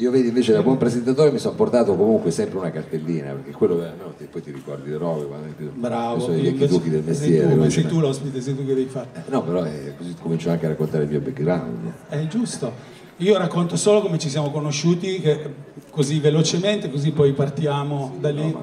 Io vedi invece da buon presentatore mi sono portato comunque sempre una cartellina, perché quello no, poi ti ricordi le robe, quando Bravo, sono i vecchi trucchi del mestiere. Come sei tu l'ospite, sei tu che devi fare. Eh, No, però eh, così comincio anche a raccontare il mio background. È giusto. Io racconto solo come ci siamo conosciuti, che- così velocemente, così poi partiamo da lì.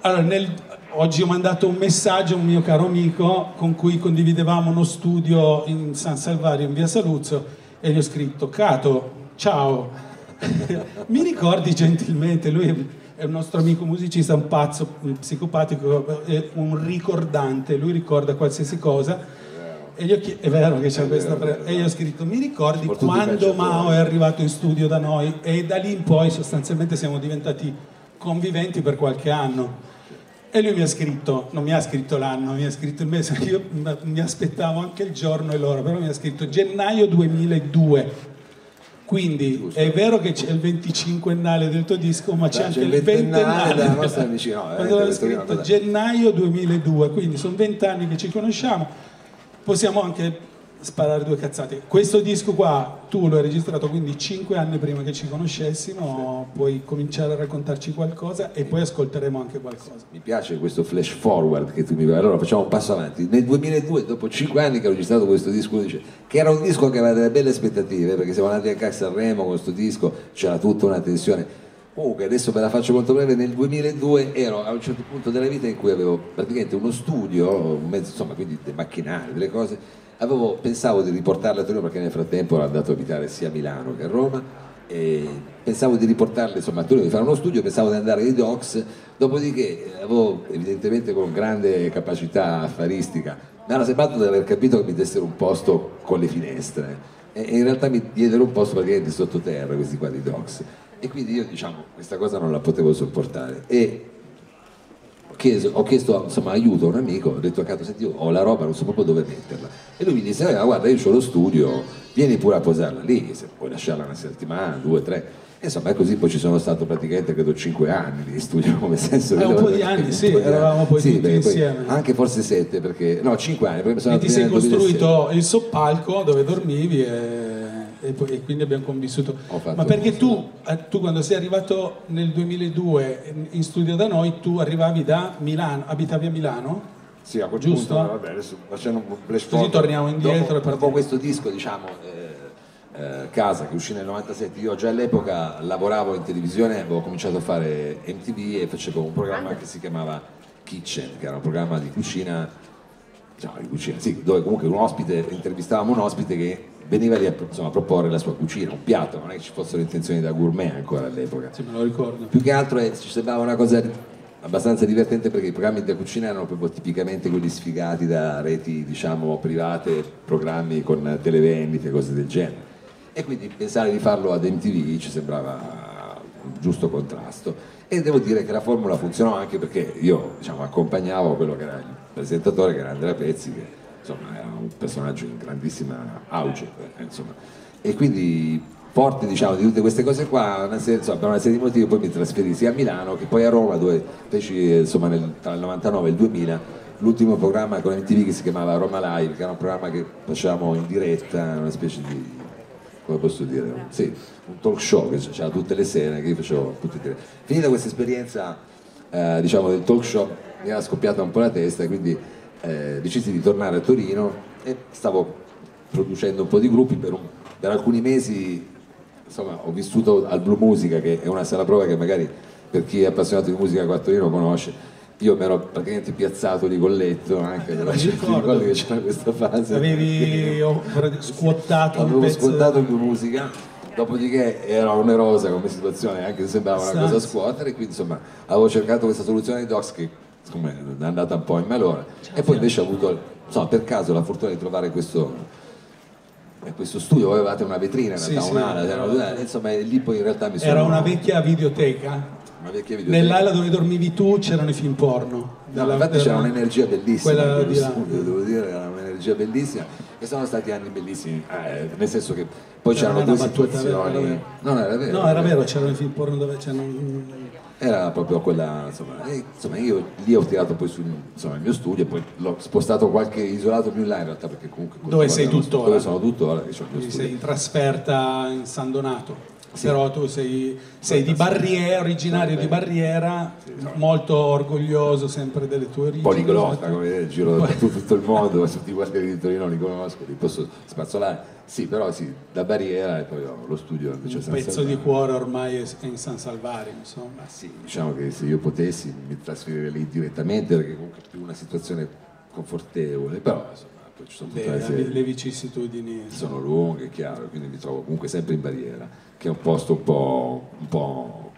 Allora, nel- oggi ho mandato un messaggio a un mio caro amico con cui condividevamo uno studio in San Salvario, in via Saluzzo, e gli ho scritto, Cato, ciao, mi ricordi gentilmente, lui è un nostro amico musicista, un pazzo, un psicopatico, è un ricordante, lui ricorda qualsiasi cosa. E gli ho chie- è vero che c'è questa pre- e gli ho scritto mi ricordi quando. Mao è arrivato in studio da noi e da lì in poi sostanzialmente siamo diventati conviventi per qualche anno e lui mi ha scritto, non mi ha scritto l'anno, mi ha scritto il mese, io mi aspettavo anche il giorno e l'ora, però mi ha scritto gennaio 2002. Quindi è vero che c'è il 25ennale del tuo disco, ma c'è C'è anche il il ventennale della nostra vicina, Quando l'ho scritto gennaio 2002, quindi sono vent'anni che ci conosciamo, possiamo anche sparare due cazzate. Questo disco qua tu lo hai registrato quindi cinque anni prima che ci conoscessimo, puoi cominciare a raccontarci qualcosa e poi ascolteremo anche qualcosa. Mi piace questo flash forward che tu mi vai. Allora facciamo un passo avanti. Nel 2002, dopo cinque anni che ho registrato questo disco, dice, che era un disco che aveva delle belle aspettative, perché siamo andati anche a Sanremo con questo disco, c'era tutta una tensione. Comunque adesso ve la faccio molto breve, nel 2002 ero a un certo punto della vita in cui avevo praticamente uno studio, un mezzo, insomma, quindi dei macchinari, delle cose. Avevo, pensavo di riportarle a Torino perché nel frattempo ero andato a abitare sia a Milano che a Roma e pensavo di riportarle insomma a Torino, di fare uno studio, pensavo di andare ai Docs, dopodiché eh, avevo evidentemente con grande capacità affaristica, mi era sembrato di aver capito che mi dessero un posto con le finestre e in realtà mi diedero un posto praticamente sottoterra questi qua di Docs. E quindi io diciamo questa cosa non la potevo sopportare. E ho chiesto, ho chiesto, insomma, aiuto a un amico, ho detto a Cato, senti, io ho la roba, non so proprio dove metterla. E lui mi disse, "Eh, guarda, io ho lo studio, vieni pure a posarla lì, se puoi lasciarla una settimana, due, tre. E insomma, è così, poi ci sono stato praticamente, credo, cinque anni di studio come senso. Eh, un po' di anni, sì, po' di eravamo poi Sì, tutti perché poi insieme. Anche forse sette, perché, no, cinque anni, perché E ti sei nel 2007. costruito il soppalco dove dormivi e, e poi- e quindi abbiamo convissuto. Ma perché tu, eh, tu quando sei arrivato nel 2002 in- studio da noi, tu arrivavi da Milano, abitavi a Milano? Sì, a quel Giusto? punto, vabbè, adesso facendo un flash Così torniamo indietro Dopo, e dopo questo disco, diciamo, eh, eh, Casa, che uscì nel 97, io già all'epoca lavoravo in televisione, avevo cominciato a fare MTV e facevo un programma che si chiamava Kitchen, che era un programma di cucina, diciamo di cucina, sì, dove comunque un ospite, intervistavamo un ospite che veniva lì a insomma, a proporre la sua cucina, un piatto, non è che ci fossero intenzioni da gourmet ancora all'epoca. Sì, me lo ricordo. Più che altro è- ci sembrava una cosa abbastanza divertente perché i programmi da cucina erano proprio tipicamente quelli sfigati da reti diciamo private, programmi con televendite, cose del genere. E quindi pensare di farlo ad MTV ci sembrava un giusto contrasto. E devo dire che la formula funzionò anche perché io diciamo, accompagnavo quello che era il presentatore, che era Andrea Pezzi, che insomma era un personaggio in grandissima auge. eh, insomma. E quindi forte diciamo, di tutte queste cose qua, serie- insomma, per una serie di motivi poi mi trasferisi a Milano che poi a Roma dove feci eh, insomma, nel- tra il 99 e il 2000 l'ultimo programma con MTV che si chiamava Roma Live, che era un programma che facevamo in diretta, una specie di come posso dire, sì, un talk show che c'era tutte le sere, che io facevo tutte e tre. Finita questa esperienza, eh, diciamo, del talk show, mi era scoppiata un po' la testa quindi eh, decisi di tornare a Torino e stavo producendo un po' di gruppi per, un- per alcuni mesi, insomma, ho vissuto al Blue Musica, che è una sala prova che magari per chi è appassionato di musica qua a Torino conosce. Io mi ero praticamente piazzato di colletto anche, Eh, ti ricordo. che c'era questa fase. Avevi scuottato Avevo pezzo... scontato più musica, dopodiché era onerosa come situazione, anche se sembrava una cosa a scuotere, quindi insomma avevo cercato questa soluzione di Docs che è andata un po' in malora. E poi invece ho avuto, insomma, per caso la fortuna di trovare questo, eh, questo studio, voi avevate una vetrina, in Sì, realtà sì. un'ala, insomma lì poi in realtà mi sono... Era una vecchia videoteca. una vecchia videoteca. Nell'ala dove dormivi tu c'erano i film porno. No, Della- infatti c'era un'energia bellissima quella di là. studio, devo dire, era un'energia bellissima e sono stati anni bellissimi, eh, nel senso che poi c'erano due situazioni. era vero. No, no, era vero. No, era vero, c'erano i film porno dove c'erano... Era proprio quella, insomma, e, insomma, io lì ho tirato poi sul insomma, il mio studio e poi l'ho spostato qualche isolato più in là in realtà perché comunque Dove sei tuttora? Dove sono tuttora, studio. sei in trasferta in San Donato. Sì. Però tu sei, sei di Barriera, originario di Barriera, molto orgoglioso sempre delle tue origini. Poliglota, come vedete, giro da tutto, tutto il mondo, tutti i quartieri di Torino li conosco, li posso spazzolare. Sì, però sì, da Barriera e poi lo studio invece Un pezzo Salvario. di cuore ormai è in San Salvario, insomma. Ma sì, diciamo che se io potessi mi trasferirei lì direttamente perché comunque è più una situazione confortevole, però insomma poi ci sono tutte le, le vicissitudini. Sono lunghe, chiaro, quindi mi trovo comunque sempre in barriera, che è un posto un po', un po',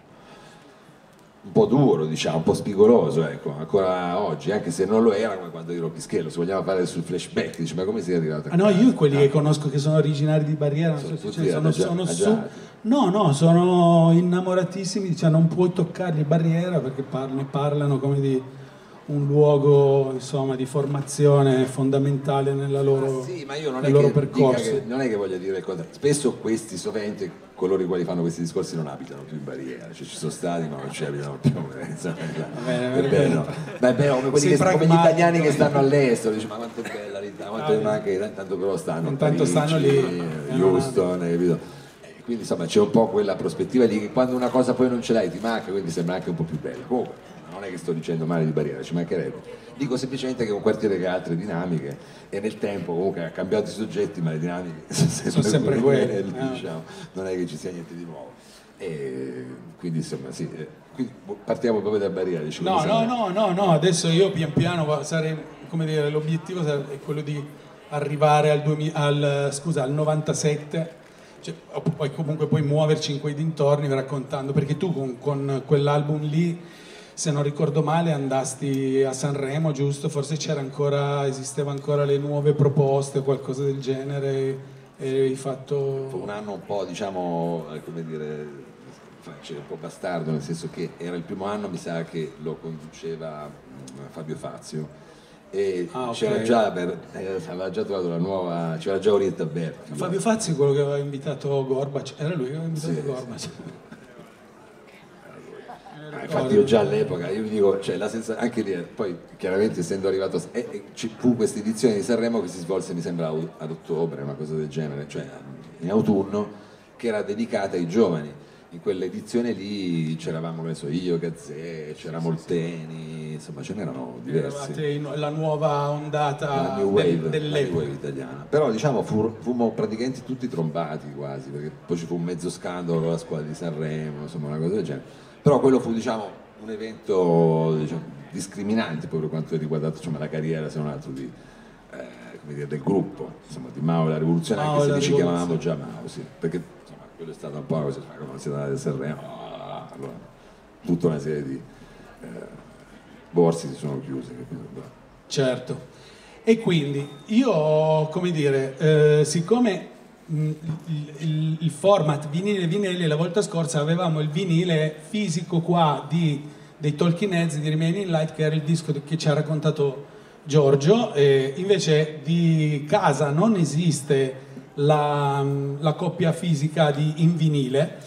un po duro, diciamo, un po' spigoloso, ecco, ancora oggi, anche se non lo era come quando ero Pischello, se vogliamo fare sul flashback, dici ma come sei arrivato a Ah no, io quelli ah. che conosco che sono originari di Barriera, non sono so se sono, sono su... No, no, sono innamoratissimi, cioè non puoi toccarli Barriera perché ne parlano come di un luogo insomma, di formazione fondamentale nella loro, ah, sì, ma io non nel loro percorso. Che, non è che voglio dire cosa. Spesso questi sovente coloro i quali fanno questi discorsi non abitano più in barriera, cioè ci sono stati ma non ci abitano più. Insomma, bene, bene, no. Beh, beh, come, quelli che, come gli italiani che stanno all'estero, dici ma quanto è bella l'Italia, quanto ah, è anche tanto però stanno, intanto Parigi, stanno lì, Houston, capito? quindi insomma c'è un po' quella prospettiva lì che quando una cosa poi non ce l'hai ti manca, quindi sembra anche un po' più bella. Comunque, non è che sto dicendo male di Barriera, ci mancherebbe. Dico semplicemente che è un quartiere che ha altre dinamiche e nel tempo comunque ha cambiato i soggetti, ma le dinamiche sono sempre, sono sempre quelle, quelle ah. diciamo. non è che ci sia niente di nuovo. E quindi insomma sì, eh, quindi partiamo proprio da Barriera. Diciamo, no, no, no, no, no, adesso io pian piano sarei, come dire, l'obiettivo è quello di arrivare al, 2000, al, scusa, al 97 cioè, poi comunque puoi muoverci in quei dintorni raccontando, perché tu con, con quell'album lì se non ricordo male andasti a Sanremo, giusto? Forse c'era ancora, esisteva ancora le nuove proposte o qualcosa del genere e hai fatto... Fu un anno un po', diciamo, eh, come dire, cioè, un po' bastardo, nel senso che era il primo anno, mi sa, che lo conduceva mm, Fabio Fazio e ah, okay. c'era già, eh, aveva già trovato la nuova, c'era già Orietta Berti. Fabio Fazio quello che aveva invitato Gorbac, era lui che aveva invitato sì, Gorbac. Sì. Ah, infatti io già all'epoca, io vi dico, cioè, senza, anche lì, poi chiaramente essendo arrivato, eh, eh, ci fu questa edizione di Sanremo che si svolse mi sembra ad ottobre, una cosa del genere, cioè in autunno, che era dedicata ai giovani. In quell'edizione lì c'eravamo, che so, io, Gazzè, c'era Molteni, insomma ce n'erano diversi. la nuova ondata wave, del, italiana. Però diciamo fu, fummo praticamente tutti trombati quasi, perché poi ci fu un mezzo scandalo con la squadra di Sanremo, insomma una cosa del genere però quello fu diciamo, un evento diciamo, discriminante poi per quanto riguarda insomma, la carriera se non altro di, eh, dire, del gruppo insomma, di Mao e la rivoluzione Mao anche se ci chiamavamo già Mao sì, perché insomma, quello è stato un po' così come si andati a Sanremo ah, allora, tutta una serie di eh, borsi si sono chiusi capito? certo. E quindi io come dire eh, siccome il, il, format vinile vinile la volta scorsa avevamo il vinile fisico qua di, dei Talking Heads di Remaining Light che era il disco che ci ha raccontato Giorgio e invece di casa non esiste la, la coppia fisica di in vinile.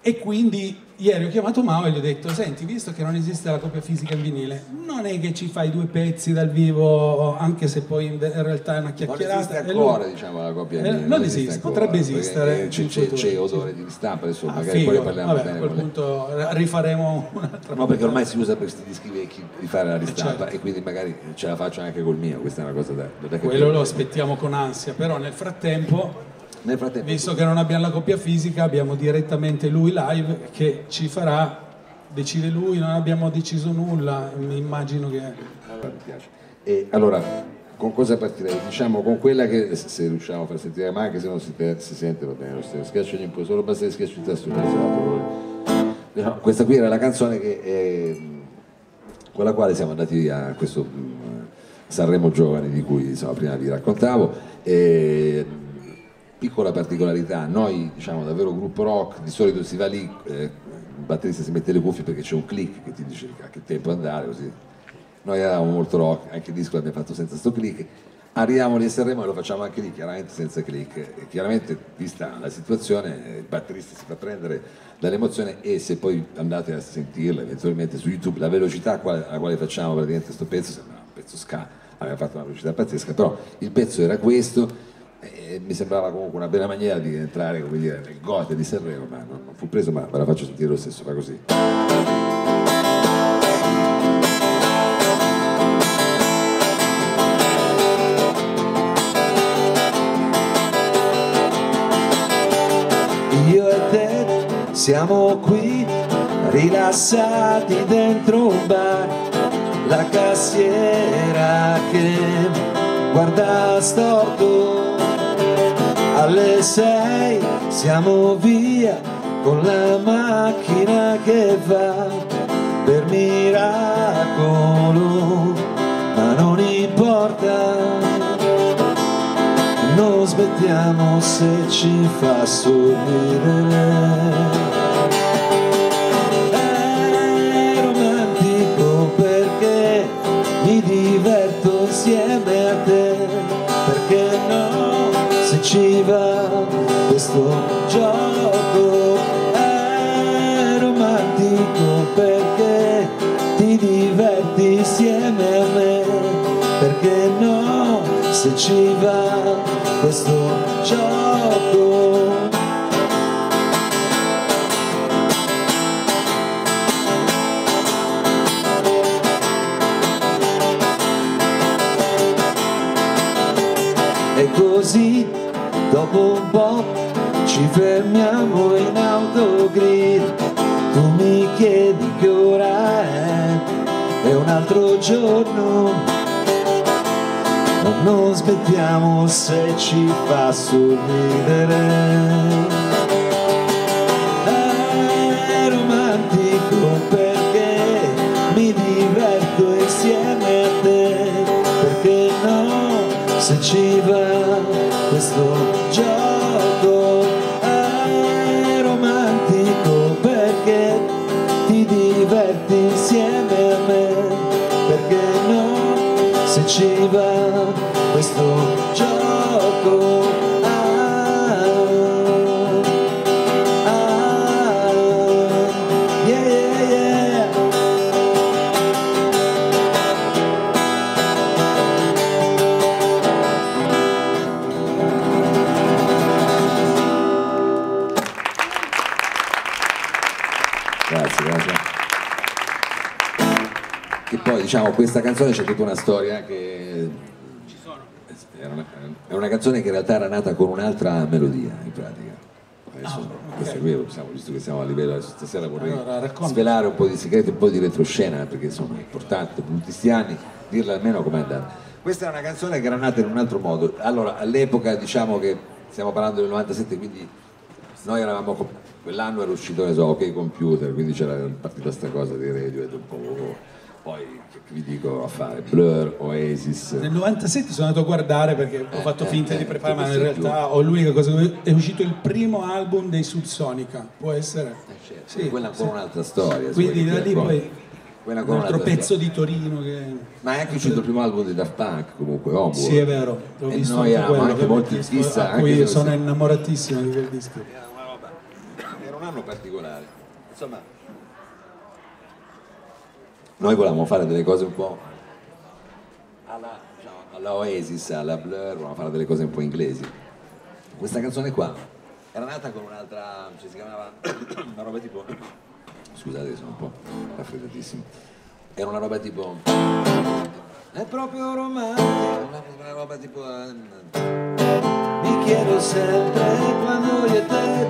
E quindi ieri ho chiamato Mao e gli ho detto senti visto che non esiste la copia fisica in vinile non è che ci fai due pezzi dal vivo anche se poi in, realtà è una chiacchierata non esiste ancora lui, diciamo la copia in vinile eh, non, non esiste, esiste potrebbe esistere c'è, c'è, c'è, odore di ristampa adesso ah, magari figo. poi parliamo Vabbè, bene a quel punto rifaremo un'altra no perché ormai si usa per questi dischi vecchi di fare la ristampa certo. e quindi magari ce la faccio anche col mio questa è una cosa da, da quello lo aspettiamo con ansia però nel frattempo nel frattempo, Visto che non abbiamo la coppia fisica, abbiamo direttamente lui live che ci farà, decide lui, non abbiamo deciso nulla, mi immagino che... Allora, mi piace. E allora, con cosa partirei? Diciamo con quella che se riusciamo a far sentire, ma anche se non si, si sente va bene lo stesso, schiacciagli un po', solo basta che schiacci il tasto no, Questa qui era la canzone che, eh, con la quale siamo andati a questo mm, Sanremo Giovani di cui insomma, prima vi raccontavo. E, piccola particolarità, noi diciamo davvero gruppo rock, di solito si va lì, eh, il batterista si mette le cuffie perché c'è un click che ti dice a che tempo andare, così. Noi eravamo molto rock, anche il disco l'abbiamo fatto senza sto click, arriviamo lì a Sanremo e lo facciamo anche lì, chiaramente senza click. E chiaramente, vista la situazione, il batterista si fa prendere dall'emozione e se poi andate a sentirla eventualmente su YouTube, la velocità alla quale facciamo praticamente questo pezzo sembra un pezzo ska, aveva fatto una velocità pazzesca, però il pezzo era questo E mi sembrava comunque una bella maniera di entrare, come dire, nel gote di Sanremo, ma non, non fu preso, ma ve la faccio sentire lo stesso, fa così. Io e te siamo qui rilassati dentro un bar, la cassiera che guarda storto. Alle sei siamo via con la macchina che va per miracolo, ma non importa non smettiamo se ci fa sorridere. Insieme a me, perché no, se ci va questo gioco. E così dopo un po' ci fermiamo altro giorno non smettiamo se ci fa sorridere. È romantico perché mi diverto insieme a te, perché no, se ci va questa canzone c'è tutta una storia che era una, è una canzone che in realtà era nata con un'altra melodia in pratica. Adesso questa qui lo possiamo, visto che siamo a livello stasera vorrei Allora, svelare un po' di segreti, un po' di retroscena perché sono importanti per tutti questi anni, dirla almeno com'è andata. Questa è una canzone che era nata in un altro modo. Allora, all'epoca diciamo che stiamo parlando del 97, quindi noi eravamo quell'anno era uscito ne so, ok computer, quindi c'era partita sta cosa di Radiohead un po'. Poi vi dico a fare? Blur, Oasis. Nel 97 sono andato a guardare perché ho fatto eh, finta eh, di preparare, ma in realtà ho l'unica cosa è uscito il primo album dei Subsonica, può essere? Certo, Sì, quella è ancora sì. un'altra storia. Quindi da lì poi- un altro pezzo storia. di Torino che... Ma è anche uscito il primo album di Daft Punk comunque, Homeworld. Sì, è vero, l'ho E visto noi anche quello, anche in disco fissa, a anche cui sono innamoratissimo di quel disco. Era una roba, era un anno particolare. Insomma, noi volevamo fare delle cose un po' alla, diciamo, alla Oasis, alla Blur, volevamo fare delle cose un po' inglesi. Questa canzone qua era nata con un'altra, cioè si chiamava una roba tipo, scusate sono un po' raffreddatissimo, era una roba tipo, è proprio romantica, una, roba tipo... eh, Mi chiedo sempre quando io e te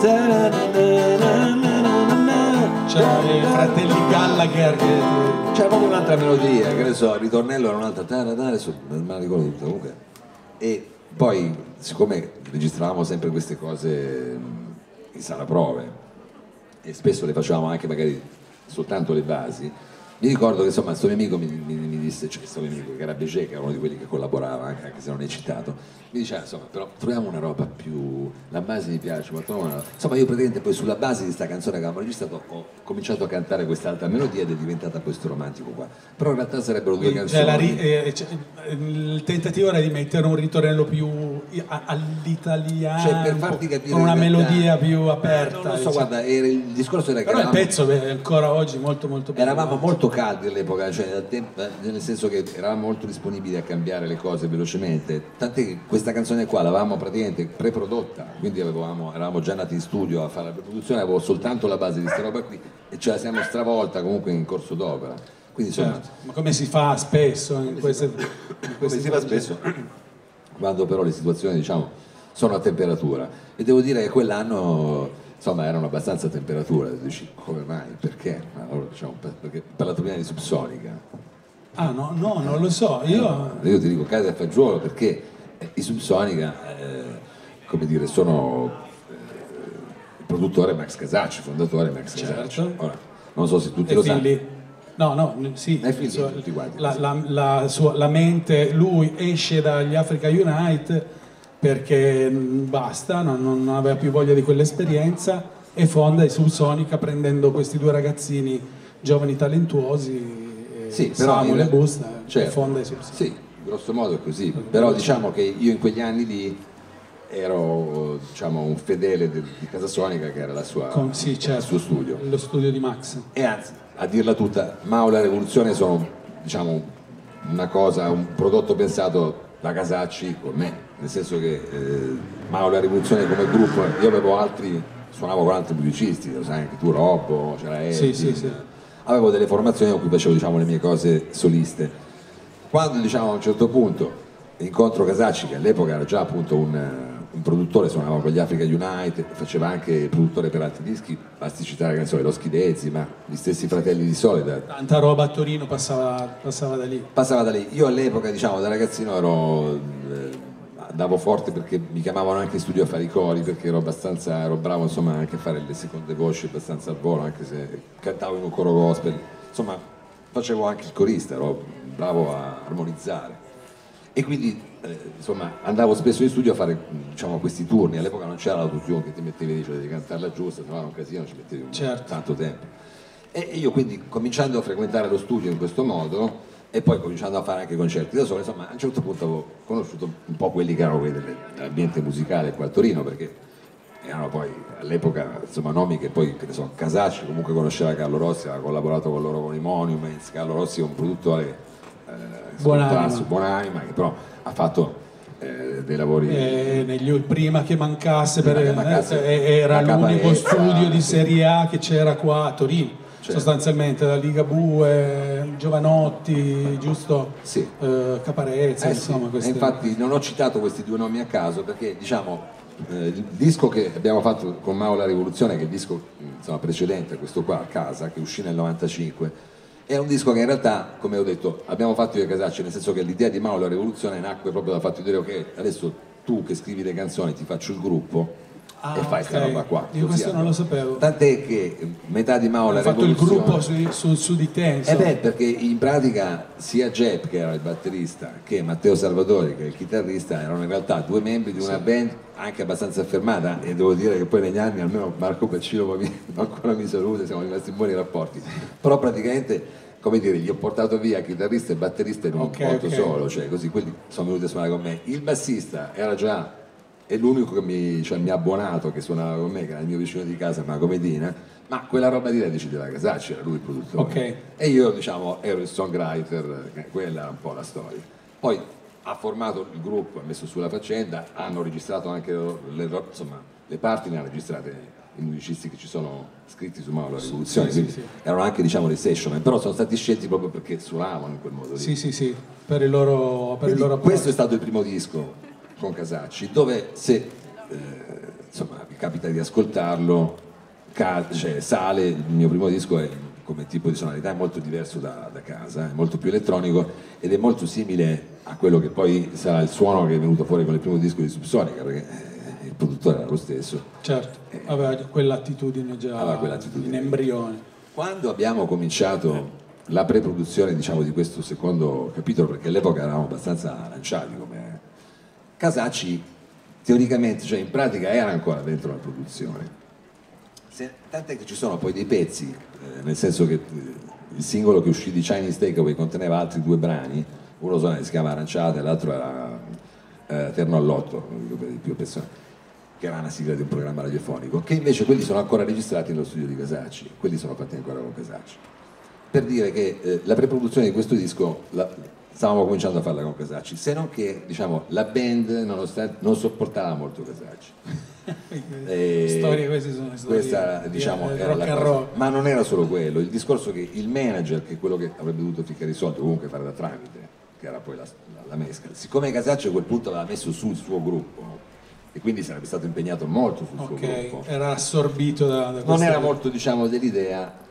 ta-na-na-na-na-na-na. C'erano i fratelli Gallagher che... C'era proprio un'altra melodia, che ne so, il ritornello era un'altra, adesso non me la ricordo tutta comunque. E poi, siccome registravamo sempre queste cose mh, in sala prove, e spesso le facevamo anche magari soltanto le basi, mi ricordo che insomma questo mio amico mi, mi- mi disse, cioè questo mio amico che era Begé, che era uno di quelli che collaborava, anche, anche se non è citato, mi diceva insomma però troviamo una roba più, la base mi piace, ma troviamo una... insomma io praticamente poi sulla base di questa canzone che avevamo registrato ho cominciato a cantare quest'altra melodia ed è diventata questo romantico qua, però in realtà sarebbero due Cioè, canzoni. ri- eh, il tentativo era di mettere un ritornello più all'italiano, Cioè, per farti capire con una realtà- melodia più Eh, aperta. non lo so, diciamo. guarda, era- il discorso era che Però il eravamo- pezzo è ancora oggi molto molto bello. Eravamo molto molto caldi all'epoca, cioè, nel senso che eravamo molto disponibili a cambiare le cose velocemente, tant'è che questa canzone qua l'avevamo praticamente preprodotta, quindi avevamo, eravamo già andati in studio a fare la preproduzione, avevo soltanto la base di questa roba qui e ce la siamo stravolta comunque in corso d'opera. Quindi, insomma, certo. Ma come si fa spesso in queste, in queste come si fa spesso? Quando però le situazioni diciamo, sono a temperatura. E devo dire che quell'anno insomma erano abbastanza a temperatura, dici come mai, perché? Allora, diciamo, perché per la turbina di subsonica. Ah no, no, non lo so, io... Eh, io ti dico casa e fagiolo perché eh, i subsonica, eh, come dire, sono eh, il produttore Max Casacci, fondatore Max Casacci. Certo. Ora, non so se tutti e lo figli. sanno. No, no, sì, Ai figli, so, tutti quanti, la, la, la sua- la mente, lui esce dagli Africa Unite perché mh, basta, non, non aveva più voglia di quell'esperienza e fonda i Subsonica prendendo questi due ragazzini giovani talentuosi, e Sì, però Samuel e Busta, e certo. fonda i Subsonica. Sì, grosso modo è così, però diciamo che io in quegli anni lì ero diciamo, un fedele del- di Casa Sonica che era la sua, Con- sì, certo. il suo studio. Lo studio di Max. E anzi, a dirla tutta, Mao e la rivoluzione sono diciamo, una cosa, un prodotto pensato da Casacci con me, nel senso che eh, Mao la rivoluzione come gruppo, io avevo altri, suonavo con altri musicisti, lo sai anche tu Robbo, c'era Eddie, Sì, sì, sì. avevo delle formazioni in cui facevo diciamo, le mie cose soliste. Quando diciamo a un certo punto incontro Casacci, che all'epoca era già appunto un, un produttore, suonava con gli Africa Unite, faceva anche produttore per altri dischi, basti citare che so, i Los Chidezzi, ma gli stessi fratelli di Soledad. Tanta roba a Torino passava, passava da lì. Passava da lì. Io all'epoca, diciamo, da ragazzino ero. eh, andavo forte perché mi chiamavano anche in studio a fare i cori perché ero abbastanza ero bravo insomma anche a fare le seconde voci abbastanza al volo anche se cantavo in un coro gospel insomma facevo anche il corista ero bravo a armonizzare e quindi eh, insomma andavo spesso in studio a fare diciamo questi turni all'epoca non c'era l'autotune che ti mettevi lì cioè devi cantarla giusta se no era un casino ci mettevi un Certo. tanto tempo e io quindi cominciando a frequentare lo studio in questo modo e poi cominciando a fare anche concerti da solo, insomma a un certo punto avevo conosciuto un po' quelli che erano dell'ambiente musicale qua a Torino perché erano poi all'epoca insomma nomi che poi che ne so, Casacci comunque conosceva Carlo Rossi, aveva collaborato con loro con i Monuments, Carlo Rossi è un produttore eh, Buonanima. scontasso, buonanima che però ha fatto eh, dei lavori E negli- prima che mancasse, per- Prima che mancasse eh, era la l'unico studio di sì. Serie A che c'era qua a Torino. Certo. Sostanzialmente la Liga Bue, Giovanotti, giusto? Sì. Eh, Caparezza, Eh sì, insomma, e queste... infatti non ho citato questi due nomi a caso perché diciamo eh, il disco che abbiamo fatto con Mao la Rivoluzione, che è il disco insomma, precedente a questo qua, a casa, che uscì nel 95, è un disco che in realtà, come ho detto, abbiamo fatto io Casacci, nel senso che l'idea di Mao la Rivoluzione nacque proprio dal fatto di dire ok, adesso tu che scrivi le canzoni ti faccio il gruppo Ah, e fai sta ok. roba qua. Io questo non lo sapevo. Tant'è che metà di Mao Ho la fatto il gruppo su, su- su di te, Eh insomma. beh, perché in pratica sia Jeb, che era il batterista, che Matteo Salvatori, che è il chitarrista, erano in realtà due membri di una band anche abbastanza affermata e devo dire che poi negli anni almeno Marco Pacino mi- ancora mi saluta, siamo rimasti in buoni rapporti. Però praticamente, come dire, gli ho portato via chitarrista e batterista in un Ok, volto ok. solo, cioè così quelli sono venuti a suonare con me. Il bassista era già è l'unico che mi, cioè, mi ha abbonato, che suonava con me, che era il mio vicino di casa, Marco Medina, ma quella roba di lei decideva Casacci, era lui il produttore. Ok. E io, diciamo, ero il songwriter, eh, quella era un po' la storia. Poi ha formato il gruppo, ha messo sulla faccenda, hanno registrato anche le, insomma, le parti, ne ha registrate i musicisti che ci sono scritti su Mauro la Rivoluzione, sì, quindi sì. erano anche diciamo dei session, però sono stati scelti proprio perché suonavano in quel modo lì. Sì, sì, sì, per il loro, per il loro questo è stato il primo disco con Casacci, dove se eh, insomma, vi capita di ascoltarlo, cioè, sale, il mio primo disco è come tipo di sonorità è molto diverso da, da casa, è molto più elettronico ed è molto simile a quello che poi sarà il suono che è venuto fuori con il primo disco di Subsonica, perché eh, il produttore era lo stesso. Certo, aveva quell'attitudine già Aveva quell'attitudine. in embrione. Quando abbiamo cominciato la pre-produzione diciamo, di questo secondo capitolo, perché all'epoca eravamo abbastanza lanciati come Casacci, teoricamente, cioè in pratica era ancora dentro la produzione. Tant'è che ci sono poi dei pezzi, eh, nel senso che eh, il singolo che uscì di Chinese Takeaway conteneva altri due brani, uno si chiama Aranciate, l'altro era eh, Terno all'otto, per più persone che era una sigla di un programma radiofonico, che invece quelli sono ancora registrati nello studio di Casacci, quelli sono fatti ancora con Casacci. per dire che eh, la preproduzione di questo disco la, stavamo cominciando a farla con Casacci, se non che diciamo, la band nonostante, non sopportava molto Casacci. Eh, storie, queste sono storie questa diciamo di, era la cosa. ma non era solo quello il discorso che il manager che è quello che avrebbe dovuto ficcare i soldi comunque fare da tramite che era poi la, la, la mesca siccome Casacci a quel punto l'aveva messo sul suo gruppo e quindi sarebbe stato impegnato molto sul suo ok gruppo era assorbito da, da non era molto diciamo dell'idea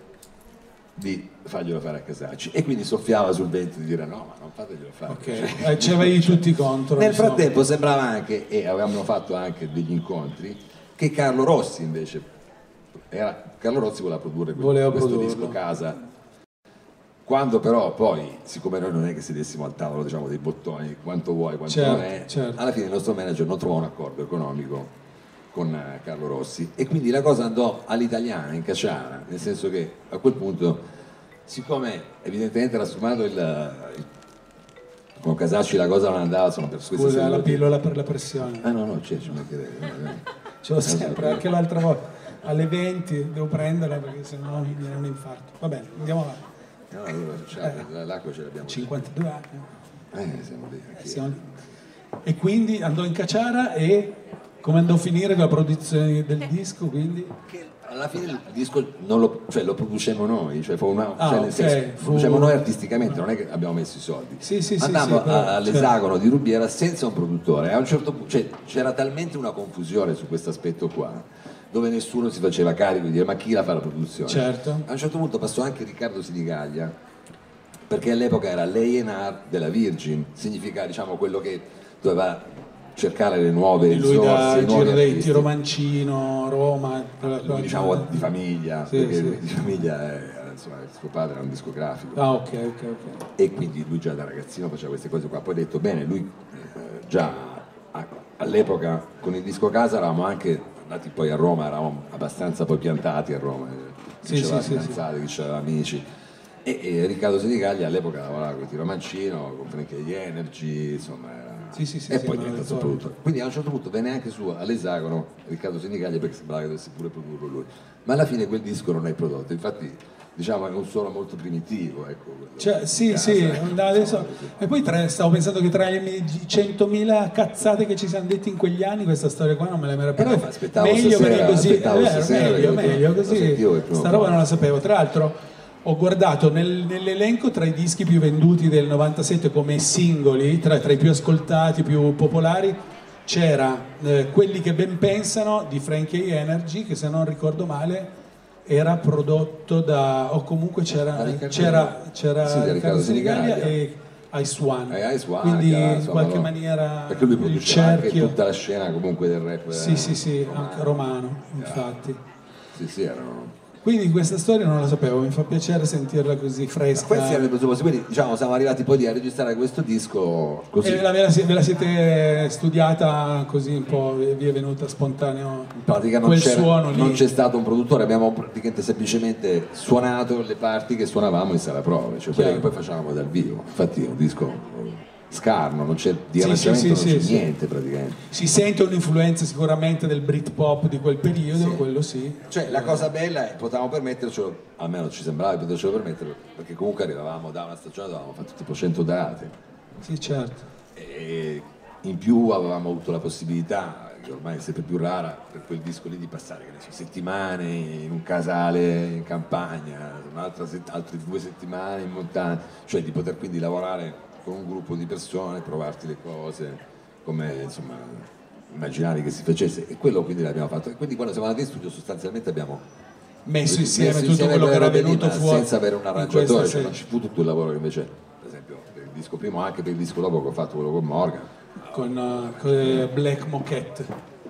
di farglielo fare a Casacci e quindi soffiava sul vento di dire no ma non fateglielo fare ok Cioè, eh, ci avevi tutti contro nel insomma. frattempo sembrava anche, e avevamo fatto anche degli incontri, che Carlo Rossi invece, era, Carlo Rossi voleva produrre Voleva questo produrlo. disco casa. Quando però poi, siccome noi non è che sedessimo al tavolo diciamo, dei bottoni, quanto vuoi, quanto Certo, non è, certo. alla fine il nostro manager non trovò un accordo economico con eh, Carlo Rossi e quindi la cosa andò all'italiana, in cacciara, nel senso che a quel punto, siccome evidentemente era sfumato il, il con Casacci la cosa non andava, sono per questo scusa la pillola per la pressione Ah no, no, c'è, ci mancherebbe. ce l'ho sempre anche l'altra volta alle 20 devo prenderla perché sennò mi viene un infarto va bene andiamo avanti No, allora, cioè, l'acqua ce l'abbiamo. 52 anni Eh, siamo lì. anch'io. Siamo lì. e quindi andò in cacciara e come andò a finire con la produzione del disco quindi Che alla fine il disco non lo, cioè, lo producemmo noi, cioè, fu una, Ah, cioè, nel ok, senso, fu- producemmo noi artisticamente, non è che abbiamo messo i soldi. Sì, sì, sì, Andammo sì, all'esagono di Rubiera senza un produttore, a un certo punto cioè, c'era talmente una confusione su questo aspetto qua, dove nessuno si faceva carico di dire ma chi la fa la produzione? Certo. A un certo punto passò anche Riccardo Sinigaglia, perché all'epoca era l'A&R della Virgin, significa diciamo quello che doveva cercare le nuove E lui da risorse, i nuovi Giro dei artisti. Romancino Roma Lui, diciamo di famiglia, Sì, perché sì. di famiglia è, insomma, suo padre era un discografico ah ok ok ok e quindi lui già da ragazzino faceva queste cose qua. Poi ha detto bene, lui eh, già all'epoca con il disco casa eravamo anche andati poi a Roma, eravamo abbastanza poi piantati a Roma, eh, chi Sì, c'aveva sì, sì, fidanzati, chi c'aveva amici. E, e Riccardo Senigaglia all'epoca lavorava con Tiro Mancino, con Frankie Energy, insomma. Sì, sì, sì, e poi lo diventa produttore. Quindi a un certo punto venne anche su all'esagono Riccardo Senigaglia perché sembrava che dovesse pure produrlo lui. Ma alla fine quel disco non è prodotto, infatti diciamo è un suono molto primitivo. Ecco, Cioè, sì, casa, sì, ecco, adesso- e poi tra- stavo pensando che tra le mie 100.000 cazzate che ci siamo detti in quegli anni questa storia qua non me la era però Eh, aspettavo meglio stasera, così. aspettavo è vero, stasera, meglio, meglio così. sentivo il primo sta roba non la sapevo. Tra l'altro ho guardato nel- nell'elenco tra i dischi più venduti del 97 come singoli tra, tra i più ascoltati, più popolari c'era eh, Quelli che ben pensano di Frankie Energy che se non ricordo male era prodotto da o comunque c'era c'era, c'era Sì, Riccardo Senigallia. e Ice One. Eh, Ice One, quindi che era, in insomma, qualche no, maniera perché lui produceva anche tutta la scena comunque del rap sì eh, sì sì romano. anche romano. infatti. Sì sì erano quindi questa storia non la sapevo mi fa piacere sentirla così fresca. questi i presupposti quindi diciamo siamo arrivati poi lì a registrare questo disco così. E ve la, ve la ve la siete studiata così un po' vi è venuta spontaneo in pratica non, quel suono lì? non c'è stato un produttore abbiamo praticamente semplicemente suonato le parti che suonavamo in sala prove cioè quelle che poi facevamo dal vivo. Infatti è un disco eh, scarno non c'è di Sì, sì, sì, non c'è niente praticamente. Si sente un'influenza sicuramente del Britpop di quel periodo quello sì. Cioè, la cosa bella è potevamo permettercelo, almeno ci sembrava di potercelo permettere, perché comunque arrivavamo da una stagione dove avevamo fatto tipo 100 date. Sì certo. E in più avevamo avuto la possibilità, che ormai è sempre più rara, per quel disco lì di passare so, settimane in un casale in campagna, un'altra set- altre due settimane in montagna, cioè di poter quindi lavorare con un gruppo di persone, provarti le cose, come insomma immaginavi che si facesse e quello quindi l'abbiamo fatto e quindi quando siamo andati in studio sostanzialmente abbiamo messo insieme messo tutto insieme quello che era venuto fuori senza avere un arrangiatore, cioè non ci fu tutto il lavoro che invece, per esempio, per il disco primo, anche per il disco dopo che ho fatto quello con Morgan. con, uh, con eh, Black Moquette.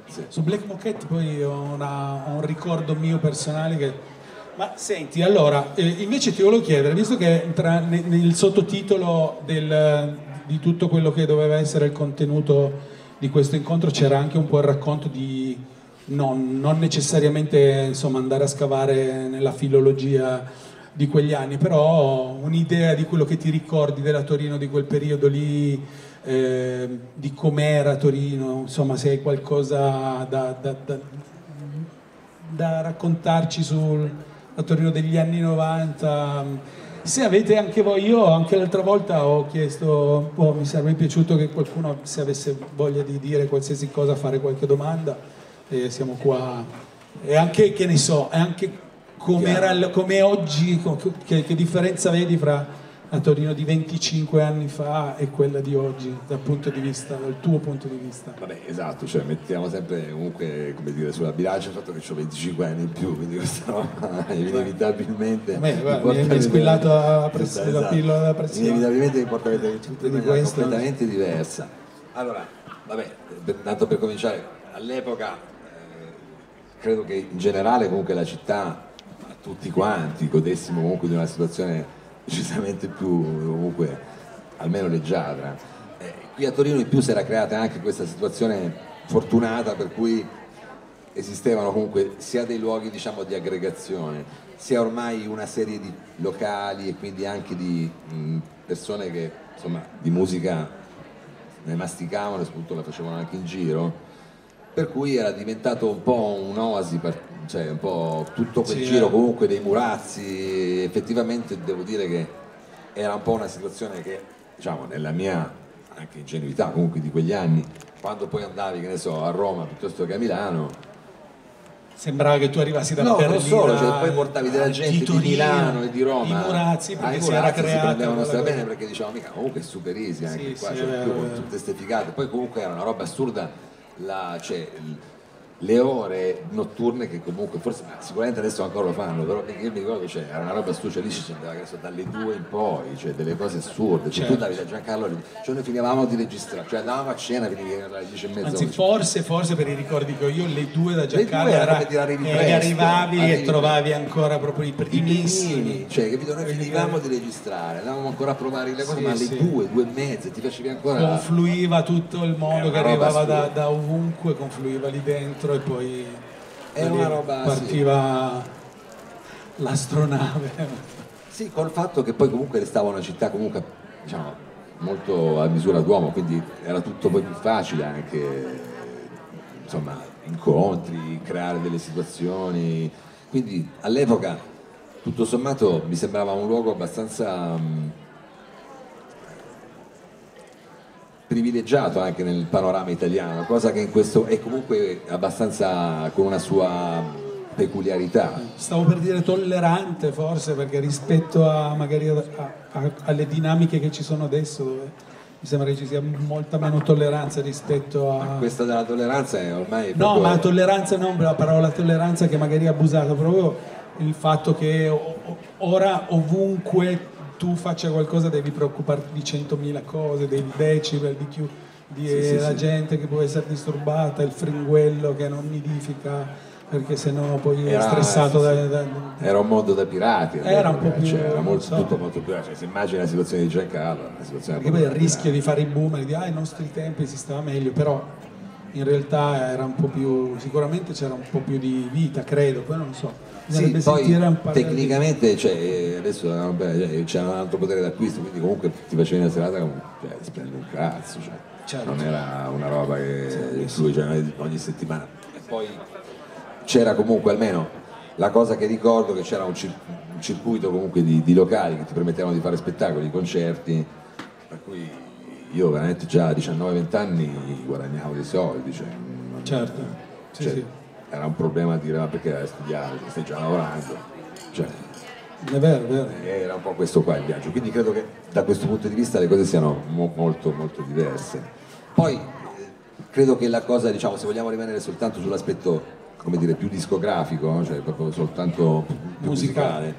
Sì. Su Black Moquette poi ho, una- ho un ricordo mio personale che... Ma senti, allora, eh, invece ti volevo chiedere, visto che tra- ne- nel sottotitolo del- di tutto quello che doveva essere il contenuto di questo incontro c'era anche un po' il racconto di non, non necessariamente insomma, andare a scavare nella filologia di quegli anni, però un'idea di quello che ti ricordi della Torino di quel periodo lì, eh, di com'era Torino, insomma se hai qualcosa da, da- da- da raccontarci sulla Torino degli anni 90, Se avete anche voi, io anche l'altra volta ho chiesto un po', mi sarebbe piaciuto che qualcuno se avesse voglia di dire qualsiasi cosa, fare qualche domanda, e siamo qua. E anche, che ne so, e anche come, come oggi, che, che differenza vedi fra a Torino di 25 anni fa e quella di oggi dal punto di vista, dal tuo punto di vista? Vabbè, esatto, cioè mettiamo sempre comunque come dire, sulla bilancia il fatto che ho 25 anni in più, quindi questa roba inevitabilmente Beh, guarda, mi hai squillato la, press- esatto, la pillola della pressione. Inevitabilmente mi porta a vedere tutto in maniera completamente diversa. Allora, vabbè, tanto per cominciare, all'epoca eh, credo che in generale comunque la città tutti quanti godessimo comunque di una situazione decisamente più comunque almeno leggiadra. Eh, qui a Torino in più si era creata anche questa situazione fortunata per cui esistevano comunque sia dei luoghi diciamo, di aggregazione, sia ormai una serie di locali e quindi anche di mh, persone che insomma, di musica ne masticavano e soprattutto la facevano anche in giro, per cui era diventato un po' un'oasi cioè un po' tutto quel sì, giro eh. comunque dei murazzi, effettivamente devo dire che era un po' una situazione che, diciamo, nella mia anche ingenuità comunque di quegli anni, quando poi andavi, che ne so, a Roma piuttosto che a Milano, Sembrava che tu arrivassi da no, Berlino. non solo, cioè, poi portavi della gente di, Torino, di, Milano e di Roma. I murazzi, perché ah, si era creato. Si prendevano sta bene perché dicevano, mica, comunque è super easy anche sì, qua, sì, cioè, più con tutte queste figate. Poi comunque era una roba assurda, la, cioè, le ore notturne che comunque forse sicuramente adesso ancora lo fanno però io mi ricordo che cioè, era una roba stuccia lì ci andava so, dalle due in poi cioè delle cose assurde. Cioè, certo. tu davi da Giancarlo cioè noi finivamo di registrare cioè andavamo a cena finivi alle 10 e mezza anzi forse forse per i ricordi che ho io le due da Giancarlo due era, che arrivi presto, arrivavi arrivi. e trovavi ancora proprio i primissimi cioè capito noi finivamo di registrare andavamo ancora a provare le cose sì, ma alle sì. due due e mezza ti facevi ancora confluiva tutto il mondo che arrivava da, da ovunque confluiva lì dentro e poi roba partiva sì. l'astronave sì col fatto che poi comunque restava una città comunque diciamo molto a misura d'uomo quindi era tutto poi più facile anche insomma incontri creare delle situazioni quindi all'epoca tutto sommato mi sembrava un luogo abbastanza privilegiato anche nel panorama italiano, cosa che in questo è comunque abbastanza con una sua peculiarità. Stavo per dire tollerante forse perché rispetto a, magari a, a, alle dinamiche che ci sono adesso dove mi sembra che ci sia molta meno tolleranza rispetto a... Ma questa della tolleranza è ormai... No, proprio... ma la tolleranza non, la parola tolleranza che magari è abusata, proprio il fatto che ora ovunque tu faccia qualcosa devi preoccuparti di 100.000 cose, dei decibel, di, chiù, di sì, sì, la sì. gente che può essere disturbata, il fringuello che non nidifica perché sennò poi era, è stressato da, da, da, era un mondo da pirati era un po' più cioè, era molto, so. tutto molto più cioè, se immagini la situazione di Giancarlo situazione perché poi il rischio di fare i boomer di ah ai nostri tempi si stava meglio però in realtà era un po' più sicuramente c'era un po' più di vita credo poi non so sì, poi tecnicamente cioè, adesso cioè, c'è un altro potere d'acquisto, quindi comunque ti facevi una serata con cioè, spendi un cazzo, cioè. certo. non era una roba che influi cioè, ogni settimana. E poi c'era comunque almeno la cosa che ricordo che c'era un, cir- un circuito comunque di, di, locali che ti permettevano di fare spettacoli, concerti, per cui io veramente già a 19-20 anni guadagnavo dei soldi. Cioè, certo, sì, cioè, sì era un problema dire ma perché hai studiato, stai già lavorando. Cioè, è vero, è vero. Era un po' questo qua il viaggio, quindi credo che da questo punto di vista le cose siano mo- molto molto diverse. Poi credo che la cosa, diciamo, se vogliamo rimanere soltanto sull'aspetto come dire, più discografico, cioè proprio soltanto più musicale,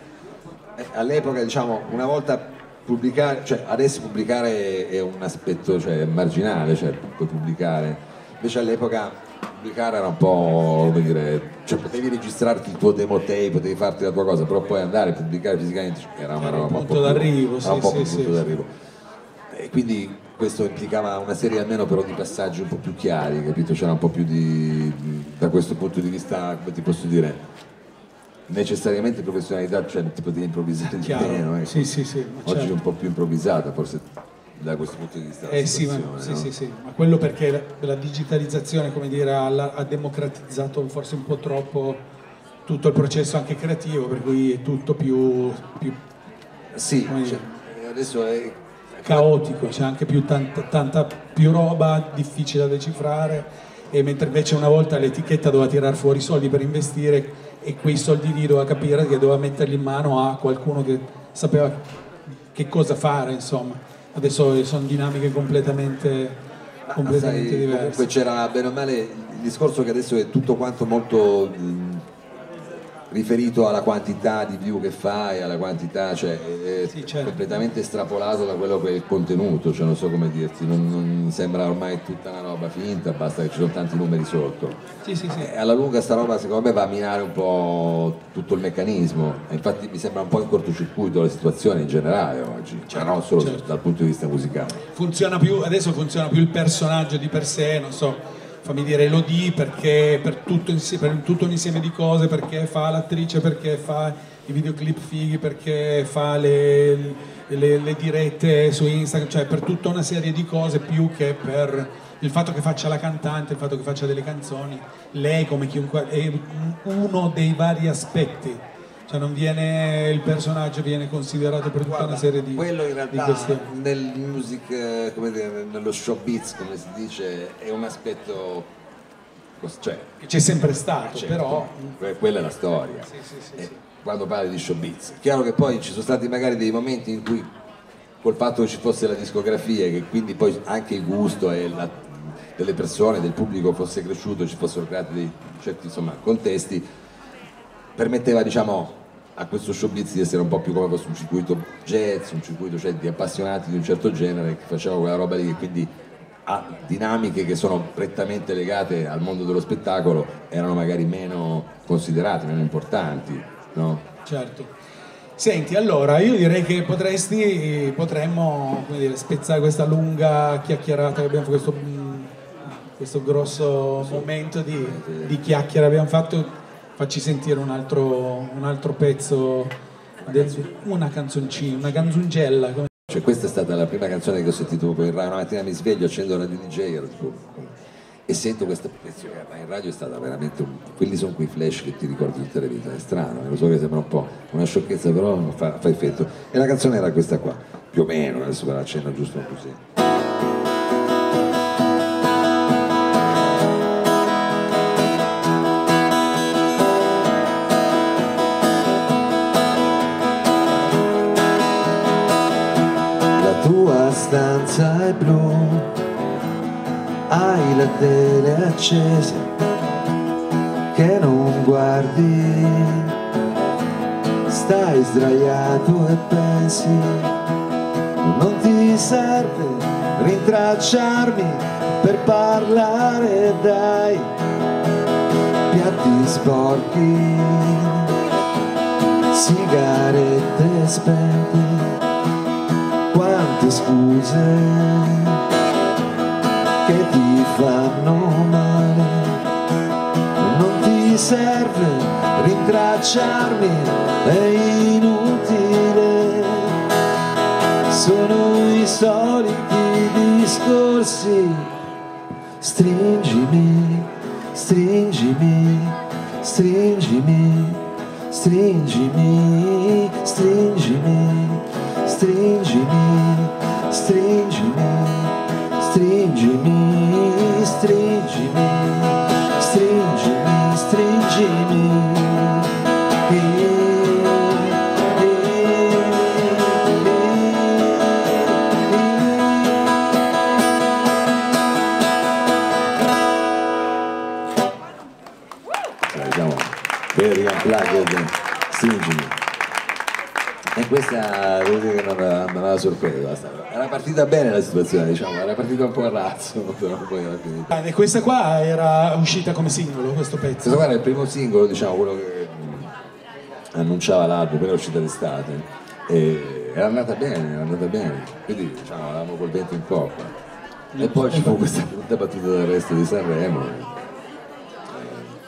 eh, all'epoca diciamo una volta pubblicare, cioè adesso pubblicare è un aspetto cioè, marginale, cioè puoi pubblicare, invece all'epoca pubblicare era un po' come dire, cioè potevi registrarti il tuo demo tape, potevi farti la tua cosa, però poi andare a pubblicare fisicamente era una roba un po' d'arrivo, sì, un po' sì, punto d'arrivo. E quindi questo implicava una serie almeno però di passaggi un po' più chiari, capito? C'era un po' più di, da questo punto di vista, come ti posso dire, necessariamente professionalità, cioè ti potevi improvvisare di meno. Ecco. Sì, sì, sì, Oggi certo. è un po' più improvvisata, forse da questo punto di vista. Eh sì ma, no? sì, sì, sì, ma quello perché la, la digitalizzazione come dire, ha, ha, democratizzato forse un po' troppo tutto il processo anche creativo, per cui è tutto più, più Sì, cioè, adesso è... caotico, c'è anche più tanta, tanta più roba difficile da decifrare e mentre invece una volta l'etichetta doveva tirare fuori i soldi per investire e quei soldi lì doveva capire che doveva metterli in mano a qualcuno che sapeva che cosa fare, insomma. Adesso sono dinamiche completamente, completamente sai, diverse. comunque c'era bene o male il discorso che adesso è tutto quanto molto riferito alla quantità di view che fai, alla quantità, cioè è Sì, certo. completamente estrapolato da quello che è il contenuto, cioè non so come dirti, non, non sembra ormai tutta una roba finta, basta che ci sono tanti numeri sotto. Sì, sì, sì. E alla lunga sta roba secondo me va a minare un po' tutto il meccanismo, infatti mi sembra un po' in cortocircuito la situazione in generale oggi, cioè non solo certo. dal punto di vista musicale. funziona più, adesso funziona più il personaggio di per sé, non so, fammi dire Elodie perché per tutto, per tutto un insieme di cose, perché fa l'attrice, perché fa i videoclip fighi, perché fa le, le- le dirette su Instagram, cioè per tutta una serie di cose più che per il fatto che faccia la cantante, il fatto che faccia delle canzoni, lei come chiunque è uno dei vari aspetti. Cioè non viene il personaggio viene considerato per tutta una serie di, quello in realtà nel music, eh, come dire, nello showbiz, come si dice, è un aspetto, cioè, c'è sempre stato, certo, però que- quella è la storia. Sì, sì, sì, Eh. Quando parli di showbiz. Chiaro che poi ci sono stati magari dei momenti in cui col fatto che ci fosse la discografia e che quindi poi anche il gusto e la- delle persone, del pubblico fosse cresciuto, ci fossero creati dei certi insomma, contesti, permetteva diciamo a questo showbiz di essere un po' più come fosse un circuito jazz, un circuito cioè, di appassionati di un certo genere che faceva quella roba lì e quindi a dinamiche che sono prettamente legate al mondo dello spettacolo erano magari meno considerate, meno importanti, no? certo. Senti, allora io direi che potresti, potremmo dire, spezzare questa lunga chiacchierata che abbiamo fatto, questo, mm, questo grosso momento di, di chiacchiere abbiamo fatto. Facci sentire un altro, un altro pezzo, una canzoncina, una canzungella. come- Cioè questa è stata la prima canzone che ho sentito proprio in radio, una mattina mi sveglio, accendo la DJ tipo, e sento questo pezzo ma in radio è stata veramente un... quelli sono quei flash che ti ricordi tutta la vita, è strano, eh, lo so che sembra un po' una sciocchezza però fa, fa effetto. E la canzone era questa qua, più o meno, adesso ve la accenno giusto così. Stanza è blu, hai la tele accesa che non guardi, stai sdraiato e pensi, non ti serve rintracciarmi per parlare dai piatti sporchi, sigarette spente quante scuse che ti fanno male. Non ti serve rintracciarmi, è inutile. Sono i soliti discorsi. Stringimi, stringimi, stringimi, stringimi, stringimi, stringimi, stringimi, stringimi, stringimi, stringimi, stringimi. Cioè, diciamo, very unplugged, stringimi. E questa devo dire che non non aveva sorpreso, basta. Era partita bene la situazione, diciamo, era partita un po' a razzo, però poi alla fine. Ah, E questa qua era uscita come singolo, questo pezzo. Questo qua era il primo singolo, diciamo, quello che mh, annunciava l'album, quella uscita d'estate. E era andata bene, era andata bene. Quindi diciamo, eravamo col vento in poppa. E poi ci fu questa brutta battuta d'arresto di Sanremo.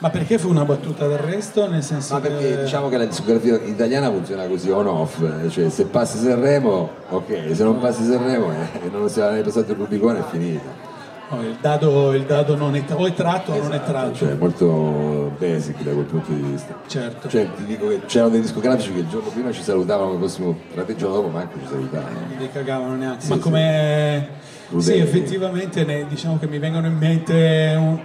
Ma perché fu una battuta d'arresto? Nel senso Ma perché che... diciamo che la discografia italiana funziona così on off, cioè se passi Sanremo, ok, se non passi Sanremo e non si è passato il Rubicone è finita. Oh, il, dado, il dado non è, o è tratto o non è Esatto, tratto. Cioè molto basic da quel punto di vista. Certo. Cioè, ti dico che c'erano dei discografici che il giorno prima ci salutavano fossimo frate, il giorno dopo manco ci salutavano. non li cagavano neanche. Sì, Ma sì. come... Sì, Crudeli. effettivamente ne- diciamo che mi vengono in mente un-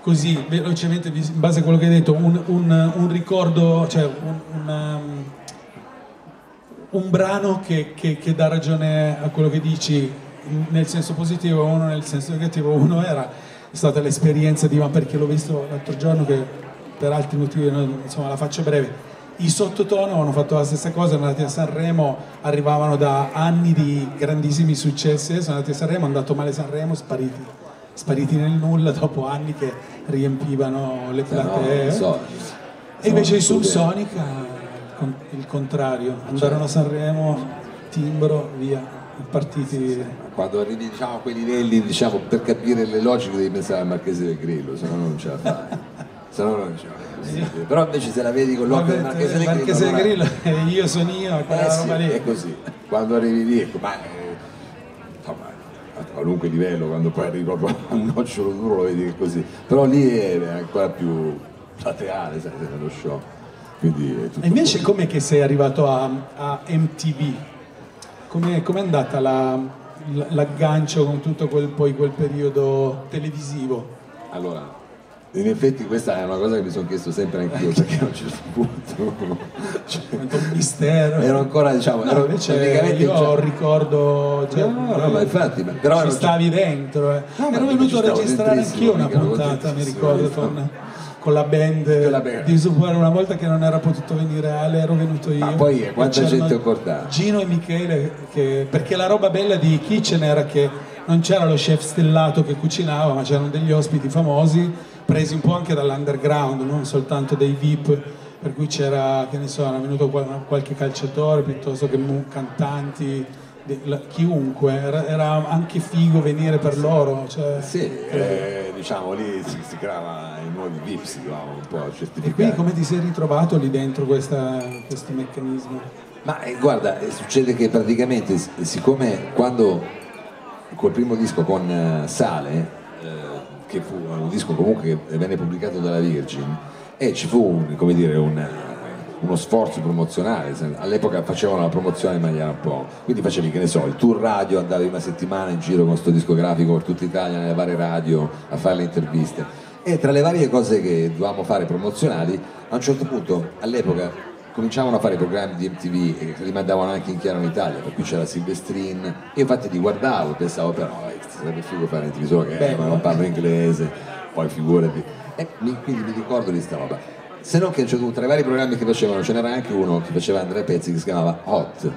così, velocemente, in base a quello che hai detto, un, un- un ricordo, cioè un, un, um, un brano che, che- che dà ragione a quello che dici nel senso positivo, uno nel senso negativo, uno era è stata l'esperienza di, ma perché l'ho visto l'altro giorno che per altri motivi, insomma la faccio breve, i sottotono hanno fatto la stessa cosa, sono andati a Sanremo, arrivavano da anni di grandissimi successi, sono andati a Sanremo, hanno dato male Sanremo, spariti, spariti nel nulla dopo anni che riempivano le no, platee. non so, E invece i Subsonic eh, il contrario, andarono a Sanremo, timbro, via, partiti. Quando arrivi diciamo, a quei livelli, diciamo, per capire le logiche devi pensare al Marchese del Grillo, se no non ce la fai. se no non ce la fai. Però invece se la vedi con l'occhio del Marchese del Grillo, Marchese del allora- Grillo, eh, io sono io, quella Eh sì, roba lì. è così. Quando arrivi lì, ecco, ma eh, qualunque livello, quando poi arrivi proprio al nocciolo duro lo vedi che è così. Però lì è ancora più plateale, sai, nello show. Quindi E invece com'è che sei arrivato a, a MTV? Com'è, com'è andata la- l'aggancio con tutto quel, poi quel periodo televisivo? Allora, in effetti questa è una cosa che mi sono chiesto sempre anch'io, perché a un certo punto cioè, un mistero. ero ancora, diciamo, No, ero praticamente io già- ricordo cioè, No, no, ma infatti, ma- però ci stavi dentro eh. No, ma ero venuto a registrare anch'io una puntata mi ricordo con, con la band, Con la band. di Super una volta che non era potuto venire Ale ero venuto io Ah, poi, quanta gente ho portato? Gino e Michele che- perché la roba bella di Kitchen era che non c'era lo chef stellato che cucinava ma c'erano degli ospiti famosi presi un po' anche dall'underground non soltanto dei VIP per cui c'era che ne so era venuto qual- qualche calciatore piuttosto che cantanti chiunque era, era anche figo venire per loro cioè, Sì, eh, diciamo lì si, si creava i nuovi VIP, si chiamavano un po' e certificati. quindi come ti sei ritrovato lì dentro questa- questo meccanismo? Ma eh, guarda, eh, succede che praticamente, siccome quando col primo disco con eh, Sale, eh, che fu un disco comunque che venne pubblicato dalla Virgin, e ci fu un- dire, un, eh, uno sforzo promozionale, all'epoca facevano la promozione in maniera un po', quindi facevi che ne so, il tour radio, andavi una settimana in giro con sto discografico per tutta Italia, nelle varie radio, a fare le interviste. E tra le varie cose che dovevamo fare promozionali, a un certo punto, all'epoca, cominciavano a fare programmi di MTV e li mandavano anche in chiaro in Italia, per cui c'era Silvestrin, io infatti li guardavo e pensavo però eh, sarebbe figo fare MTV, solo che eh, Beh, ma non parlo inglese, poi figurati. E mi- quindi mi ricordo di sta roba. Se no che punto, tra i vari programmi che facevano, ce n'era anche uno che faceva Andrea Pezzi che si chiamava Hot,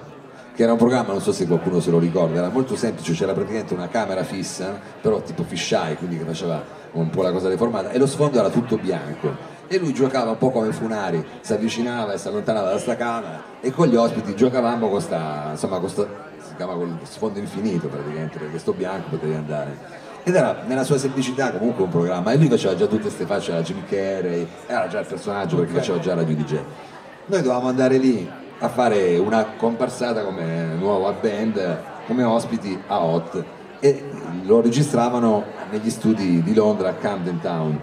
che era un programma, non so se qualcuno se lo ricorda, era molto semplice, c'era praticamente una camera fissa, però tipo fisheye, quindi che faceva un po' la cosa deformata, e lo sfondo era tutto bianco. E lui giocava un po' come Funari, si avvicinava e si allontanava da sta camera e con gli ospiti giocavamo con sta, insomma, con sta, si chiama col sfondo infinito praticamente, perché sto bianco potevi andare. Ed era nella sua semplicità comunque un programma, e lui faceva già tutte queste facce alla Jim Carrey, era già il personaggio perché faceva già la DJ. Noi dovevamo andare lì a fare una comparsata come nuova band, come ospiti a Hot e lo registravano negli studi di Londra a Camden Town.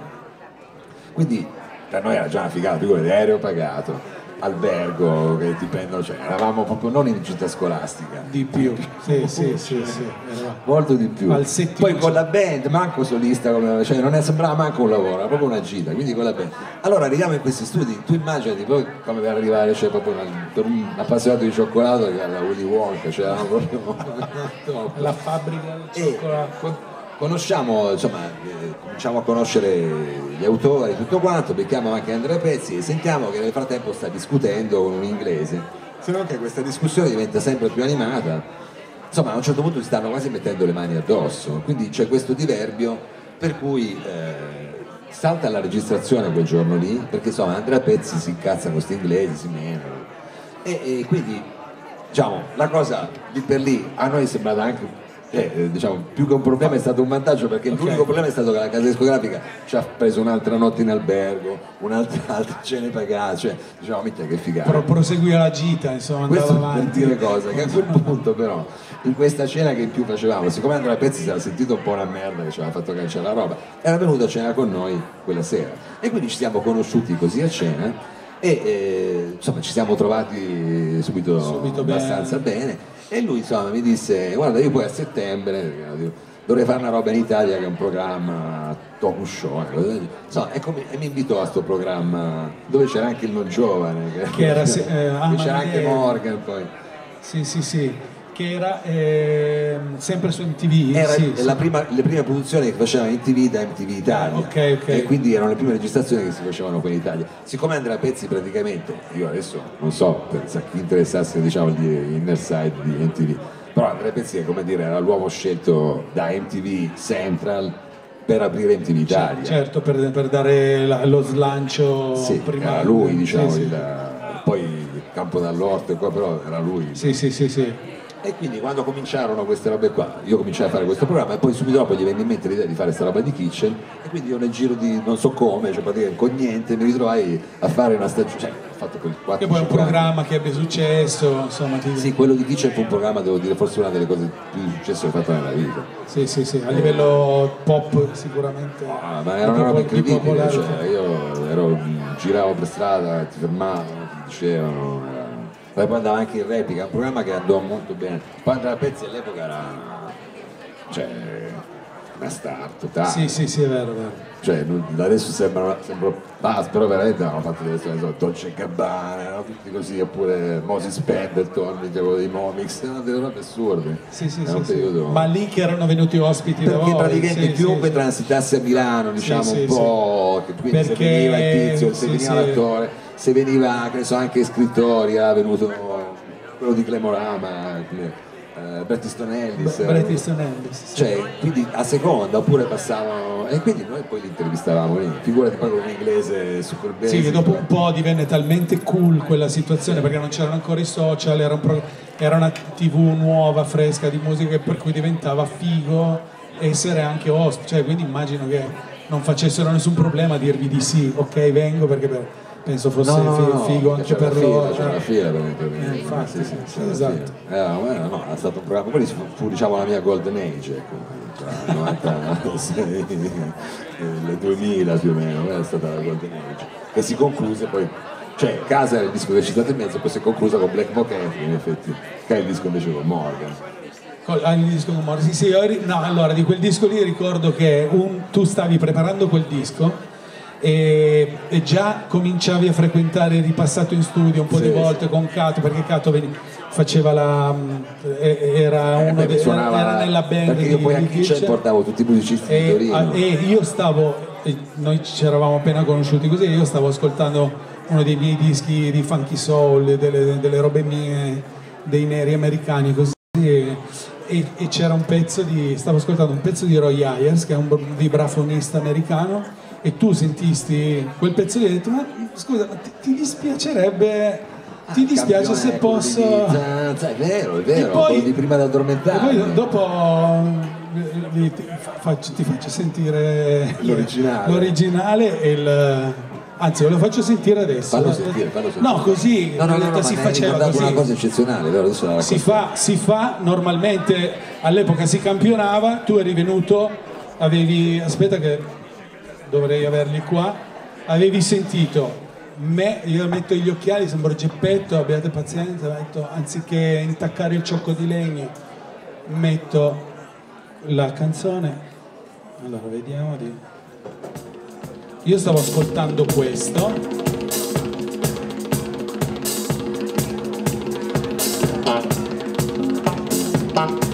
Quindi per noi era già una figata, figurati, aereo pagato, albergo che ti prendono, cioè eravamo proprio non in gita scolastica, Di più, sì, sì, sì, sì. molto di più. Poi con la band, manco solista, come- cioè non è, sembrava manco un lavoro, era proprio una gita, quindi con la band. Allora arriviamo in questi studi, tu immaginati poi come per arrivare, cioè proprio una- per un appassionato di cioccolato che era Willy Wonka, cioè proprio... la fabbrica del cioccolato conosciamo, insomma, eh, cominciamo a conoscere gli autori e tutto quanto, becchiamo anche Andrea Pezzi e sentiamo che nel frattempo sta discutendo con un inglese, se non che questa discussione diventa sempre più animata, insomma a un certo punto si stanno quasi mettendo le mani addosso, quindi c'è questo diverbio per cui eh, salta la registrazione quel giorno lì, perché insomma Andrea Pezzi si incazza con questi inglesi, si menano. E, e quindi diciamo la cosa lì per lì a noi è sembrata anche Eh, eh, diciamo, più che un problema è stato un vantaggio perché Ok. l'unico problema è stato che la casa discografica ci ha preso un'altra notte in albergo, un'altra altre cene pagate, cioè diciamo mica che figata. Pro- proseguire la gita, insomma, andava Questo per avanti. dire cosa, che a quel punto però in questa cena che in più facevamo, siccome Andrea Pezzi si era sentito un po' una merda che ci aveva fatto cancellare la roba, era venuto a cena con noi quella sera e quindi ci siamo conosciuti così a cena e eh, insomma ci siamo trovati subito, Subito abbastanza bene. E lui insomma mi disse guarda io poi a settembre dovrei fare una roba in Italia che è un programma talk show. Insomma, e, come- e mi invitò a sto programma dove c'era anche il non giovane Che era se- eh, dove c'era anche. Morgan poi Sì, sì, sì, che era ehm, sempre su MTV. era sì, sì. la prima- le prime produzioni che faceva MTV da MTV Italia Ah, ok, ok. e quindi erano le prime registrazioni che si facevano qui in Italia siccome Andrea Pezzi praticamente io adesso non so per chi interessasse diciamo di inner side di MTV però Andrea Pezzi come dire era l'uomo scelto da MTV Central per aprire MTV Italia Certo, per, per dare la- lo slancio sì, prima. era lui diciamo il- poi Campo dall'Orto e qua però era lui Sì, sì, sì, sì. E quindi quando cominciarono queste robe qua, io cominciai a fare questo programma e poi subito dopo gli venne in mente l'idea di fare questa roba di kitchen e quindi io nel giro di non so come, cioè praticamente con niente, mi ritrovai a fare una stagione, cioè ho fatto quel 4 Che poi è un programma che abbia successo, insomma, ti- Sì, quello di kitchen fu un programma, devo dire, forse una delle cose più di successo che ho fatto nella vita. sì, sì, sì, a livello pop sicuramente. Ah, ma era una roba Di incredibile, cioè, io ero- giravo per strada, ti fermavano, ti dicevano. Poi poi andava anche in replica, un programma che andò molto bene. Poi Andrea Pezzi all'epoca era cioè, una star totale. Sì, sì, sì, è vero, è vero. Cioè, adesso sembrano, sembrano pazzi, però veramente hanno fatto delle storie, so, Dolce Gabbana, erano tutti così, oppure Moses Pendleton, quello dei Momix, erano delle robe assurde. Sì, sì, sì, sì. Ma lì che erano venuti ospiti da Perché voi. praticamente sì, chiunque sì, transitasse a Milano, diciamo un po', che quindi se Perché- veniva il tizio, se veniva l'attore, se veniva, che ne so, anche scrittori, era venuto quello di Clemorama, eh, Bret Easton Ellis. sì. Bret Easton Ellis, sì. Cioè, quindi a seconda oppure passavano e quindi noi poi li intervistavamo lì. Figurati poi con un inglese super bene. Sì, che dopo un po' divenne talmente cool quella situazione perché non c'erano ancora i social, era, un pro- era una tv nuova, fresca di musica per cui diventava figo essere anche ospite, cioè, quindi immagino che non facessero nessun problema a dirvi di sì, ok vengo perché per- penso fosse No, no, no, figo che anche per la loro. C'era la fila per intervenire. Eh, infatti, sì, sì, sì, esatto. fila. Eh, è stato un programma, quelli fu, diciamo la mia golden age, ecco, tra 96 e il 2000 più o meno, quella è stata la golden age, che si concluse poi, cioè Casa era il disco che è citato in mezzo, poi si è conclusa con Black Bouquet, in effetti, che è il disco invece con Morgan. Ah, il disco con Morrissey, sì, io ri- no, allora di quel disco lì ricordo che un- tu stavi preparando quel disco e, e già cominciavi a frequentare ripassato in studio un po' Sì, di volte sì. con Cato perché Cato faceva la e- era Eh, uno beh, de- suonava- era nella band perché di, io poi a di Kitchen portavo tutti i musicisti di e, Torino. a- e io stavo noi ci eravamo appena conosciuti così io stavo ascoltando uno dei miei dischi di funky soul delle, delle robe mie dei neri americani così e, e- e c'era un pezzo di stavo ascoltando un pezzo di Roy Ayers che è un vibrafonista americano e tu sentisti quel pezzo lì e hai detto ma scusa ma ti, ti dispiacerebbe ti dispiace se posso è vero, è vero, E poi- di prima di e addormentarmi. poi dopo vi- ti faccio, ti faccio sentire L'originale. l'originale e il... Anzi, ve lo faccio sentire adesso. Fallo sentire, fallo sentire. No, così, No, no, no, no, si faceva così. una cosa eccezionale, vero? Adesso Si fa, si fa normalmente, all'epoca si campionava, tu eri venuto, avevi, aspetta che dovrei averli qua, avevi sentito me, io metto gli occhiali, sembro Geppetto, abbiate pazienza, metto, anziché intaccare il ciocco di legno, metto la canzone, allora vediamo di... Io stavo ascoltando questo. Ok,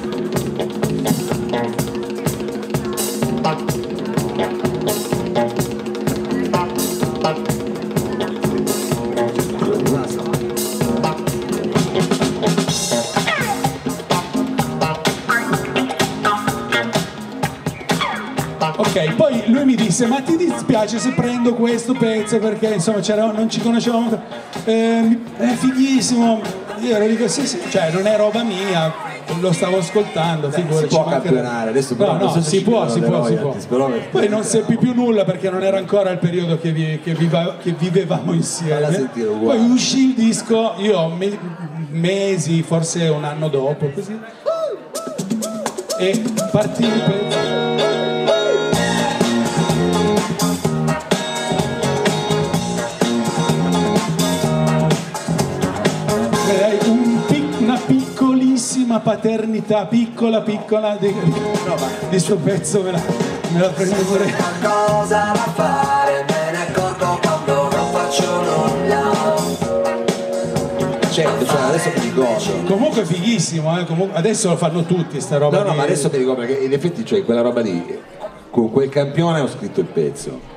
disse: Ma ti dispiace se prendo questo pezzo perché insomma non ci conoscevamo? Eh, è fighissimo. Io ero dico: Sì, sì, cioè non è roba mia, lo stavo ascoltando, si figurati. può ci mancherebbe. campionare, adesso però no, no, si può, si può, si può. Poi non seppi più nulla perché non era ancora il periodo che, vi- che viva- che vivevamo insieme. Poi uscì il disco, io me- mesi, forse un anno dopo, così. E partì il pezzo. Piccolissima paternità, piccola piccola di, di sto pezzo me la, me la prendo pure. qualcosa da fare, me ne accorgo quando non faccio nulla. Certo, cioè adesso mi ricordo. Comunque è fighissimo, eh, comunque- adesso lo fanno tutti sta roba. No, no, di- ma adesso mi ricordo perché in effetti cioè, quella roba lì, con quel campione ho scritto il pezzo.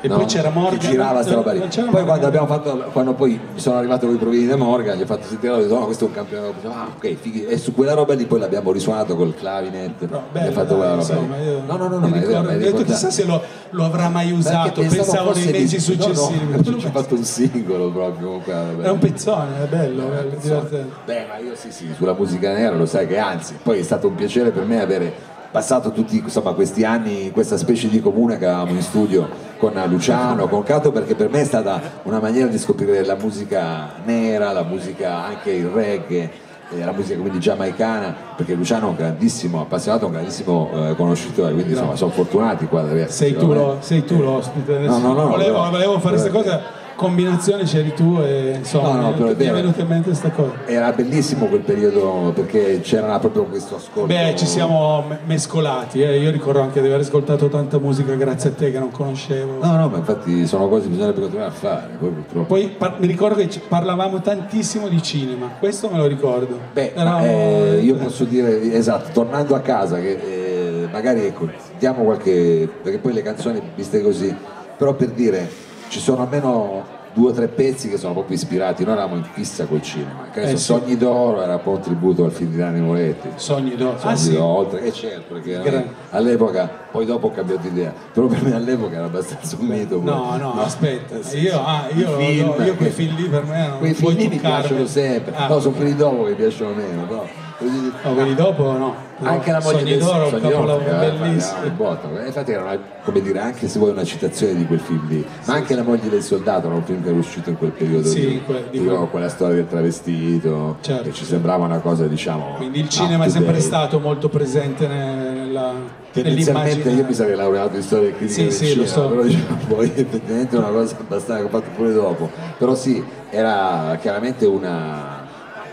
E no? poi c'era Morgan. Che girava sta roba lì. Poi quando abbiamo fatto, quando poi sono arrivato con i provini di Morgan, gli ho fatto sentire, ho detto, no, questo è un campione. Ah, ok, fighi. E su quella roba lì poi l'abbiamo risuonato col clavinet. Gli bello, fatto dai, quella roba insomma, lì. No, no, no, no, ma ricordo- ma è ho detto, ricordato. chissà se lo, lo avrà mai usato, pensavo nei di- mesi successivi. No, no, ci ho fatto un singolo proprio È un pezzone, è bello, bello, divertente. Beh, ma io sì, sì, sulla musica nera lo sai che anzi, poi è stato un piacere per me avere passato tutti insomma, questi anni in questa specie di comune che avevamo in studio con Luciano, con Cato, perché per me è stata una maniera di scoprire la musica nera, la musica anche il reggae, eh, la musica quindi giamaicana, perché Luciano è un grandissimo appassionato, un grandissimo eh, conoscitore, quindi insomma sono fortunati qua Sei tu, lo- sei tu l'ospite. No, no, no, volevo, volevo fare questa però- cosa, combinazione c'eri tu e insomma No, no, però è mi è venuta in mente questa cosa. Era bellissimo quel periodo perché c'era proprio questo ascolto. Beh, ci siamo me- mescolati, eh. io ricordo anche di aver ascoltato tanta musica grazie a te che non conoscevo. No, no, ma infatti sono cose che bisognerebbe continuare a fare, poi purtroppo. Poi par- mi ricordo che parlavamo tantissimo di cinema, questo me lo ricordo. Beh, Eravamo- eh, io posso dire, esatto, tornando a casa, che eh, magari ecco, diamo qualche, perché poi le canzoni viste così, però per dire, ci sono almeno due o tre pezzi che sono proprio ispirati, noi eravamo in fissa col cinema, che Eh, sì. Sogni d'oro era un po' un tributo al film di Nanni Moretti. Sogni d'oro. Sogni Ah, sì. oltre che certo, perché noi all'epoca, poi dopo ho cambiato idea, però per me all'epoca era abbastanza un mito. No, no, aspetta, sì, io, ah, io, film, no, io quei film lì per me non Quei film lì mi piacciono sempre, Ah, no, sono quelli dopo che piacciono meno, però no, quelli dopo no. Però anche la moglie Sogni d'oro, Sogni d'oro, bellissimo. un botto. Infatti era come dire anche se vuoi una citazione di quel film lì ma anche la moglie del soldato era un film che era uscito in quel periodo Sì, lì que- di quel- quella storia del travestito Certo. che ci sembrava una cosa diciamo Quindi il cinema è sempre stato molto presente nella, tendenzialmente io mi sarei laureato in storia e critica Sì, del sì, cinema lo so. però diciamo poi effettivamente è una cosa abbastanza che ho fatto pure dopo però sì era chiaramente una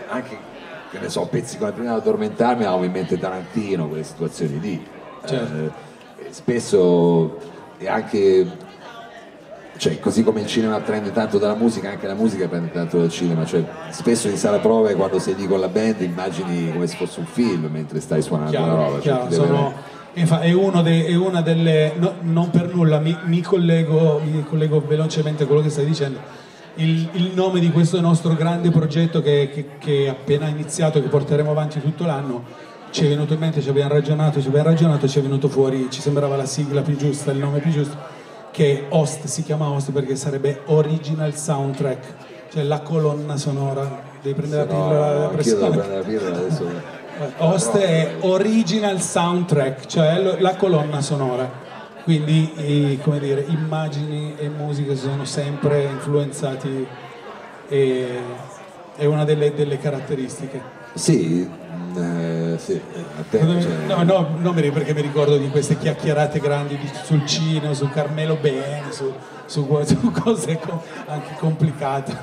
anche che ne so pezzi come prima di addormentarmi avevamo in mente Tarantino quelle situazioni lì Certo. Eh, spesso è anche cioè, così come il cinema prende tanto dalla musica, anche la musica prende tanto dal cinema, cioè, spesso in sala prove quando sei lì con la band immagini come se fosse un film mentre stai suonando Chiaro, la roba. cioè, chiaro, deve- sono- è, uno dei- è una delle, no- non per nulla, mi, mi collego, mi collego velocemente a quello che stai dicendo. Il, il nome di questo nostro grande progetto che, che- che è appena iniziato, che porteremo avanti tutto l'anno, ci è venuto in mente, ci abbiamo ragionato, ci abbiamo ragionato, ci è venuto fuori, ci sembrava la sigla più giusta, il nome più giusto, che Host si chiama Host perché sarebbe Original Soundtrack, cioè la colonna sonora. Devi prendere la no, pillola devo pressione. prendere la pillola adesso. Host è original soundtrack, cioè la colonna sonora. Quindi i- come dire, immagini e musica sono sempre influenzati e è una delle, delle caratteristiche. Sì, mm, eh, sì, a te, cioè, No, no, non mi ricordo perché mi ricordo di queste chiacchierate grandi di- sul cinema, su Carmelo Bene, su, su- su cose co- anche complicate.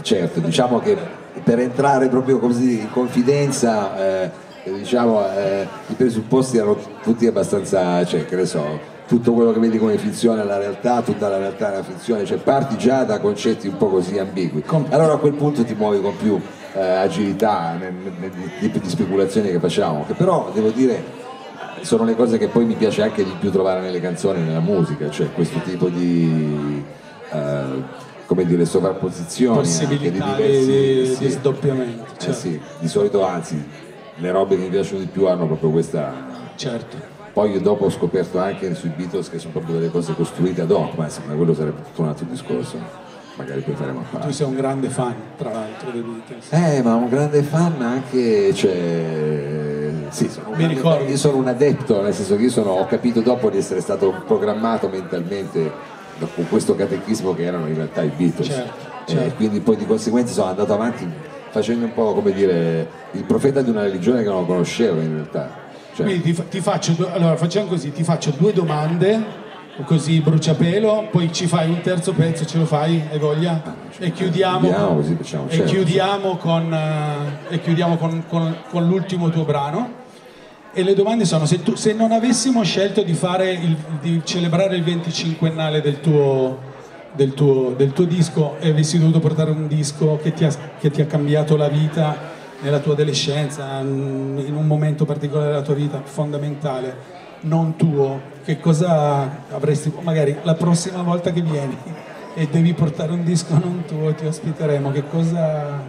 certo, diciamo che per entrare proprio così in confidenza, eh, diciamo, eh, i presupposti erano tutti abbastanza, cioè, che ne so, tutto quello che vedi come finzione è la realtà, tutta la realtà è la finzione, cioè parti già da concetti un po' così ambigui. Allora a quel punto ti muovi con più eh, agilità nel, nel- tipo di speculazioni che facciamo, che però devo dire sono le cose che poi mi piace anche di più trovare nelle canzoni, nella musica, cioè questo tipo di eh, come dire, sovrapposizioni anche Possibilità di di, diversi di- sì. di sdoppiamento. Eh Certo. sì, di solito anzi le robe che mi piacciono di più hanno proprio questa certo. poi io dopo ho scoperto anche sui Beatles che sono proprio delle cose costruite ad hoc ma insomma quello sarebbe tutto un altro discorso magari poi faremo a Tu parte. sei un grande fan, tra l'altro, dei Beatles. Eh, ma un grande fan anche, cioè, sì, sono Mi ricordo. io sono un adepto, nel senso che io sono- ho capito dopo di essere stato programmato mentalmente con questo catechismo che erano in realtà i Beatles. Certo, Eh, certo. quindi poi di conseguenza sono andato avanti facendo un po' come dire il profeta di una religione che non conoscevo in realtà. Cioè, Quindi ti, ti faccio, allora facciamo così, ti faccio due domande, così bruciapelo, poi ci fai un terzo pezzo, ce lo fai? Hai voglia? E chiudiamo, Chiudiamo così facciamo, e certo. chiudiamo, con, eh, e chiudiamo con, con- con l'ultimo tuo brano. E le domande sono, se, tu- se non avessimo scelto di, fare il- di celebrare il 25ennale del tuo, del, tuo, del tuo disco e avessi dovuto portare un disco che ti ha, che ti ha cambiato la vita nella tua adolescenza, mm, in un momento particolare della tua vita, fondamentale, non tuo, che cosa avresti, magari la prossima volta che vieni e devi portare un disco non tuo, ti ospiteremo, che cosa,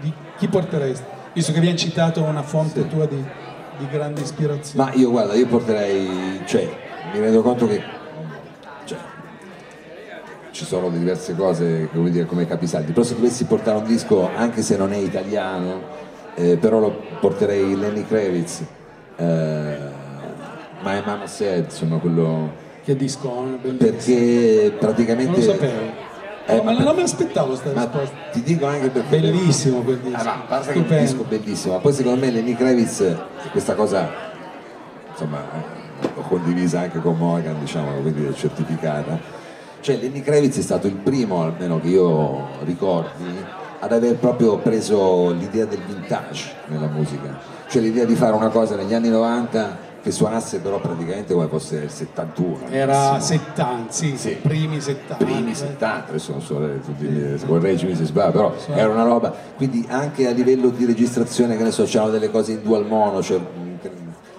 di, chi porteresti? Visto che abbiamo citato una fonte tua di, di grande ispirazione. Ma io guarda, io porterei, cioè, mi rendo conto che ci sono diverse cose, come dire, come capisaldi, però se dovessi portare un disco, anche se non è italiano, eh, però lo porterei Lenny Kravitz, eh, My Mama Said, insomma quello, Che disco, bellissimo. perché praticamente... Non lo sapevo. Eh, No, ma non mi aspettavo questa risposta. ti dico anche perché... Bellissimo quel disco. Ah, ma che un disco bellissimo, ma poi secondo me Lenny Kravitz, questa cosa, insomma, eh, l'ho condivisa anche con Morgan, diciamo, quindi è certificata. Cioè Lenny Kravitz è stato il primo, almeno che io ricordi, ad aver proprio preso l'idea del vintage nella musica. Cioè l'idea di fare una cosa negli anni 90 che suonasse però praticamente come fosse il 71. Era massimo. 70, sì, Sì. primi 70. primi 70, adesso non so, eh, tutti, correggimi se sbaglio, però era una roba, quindi anche a livello di registrazione, che ne so, c'erano delle cose in dual mono, cioè mh, che,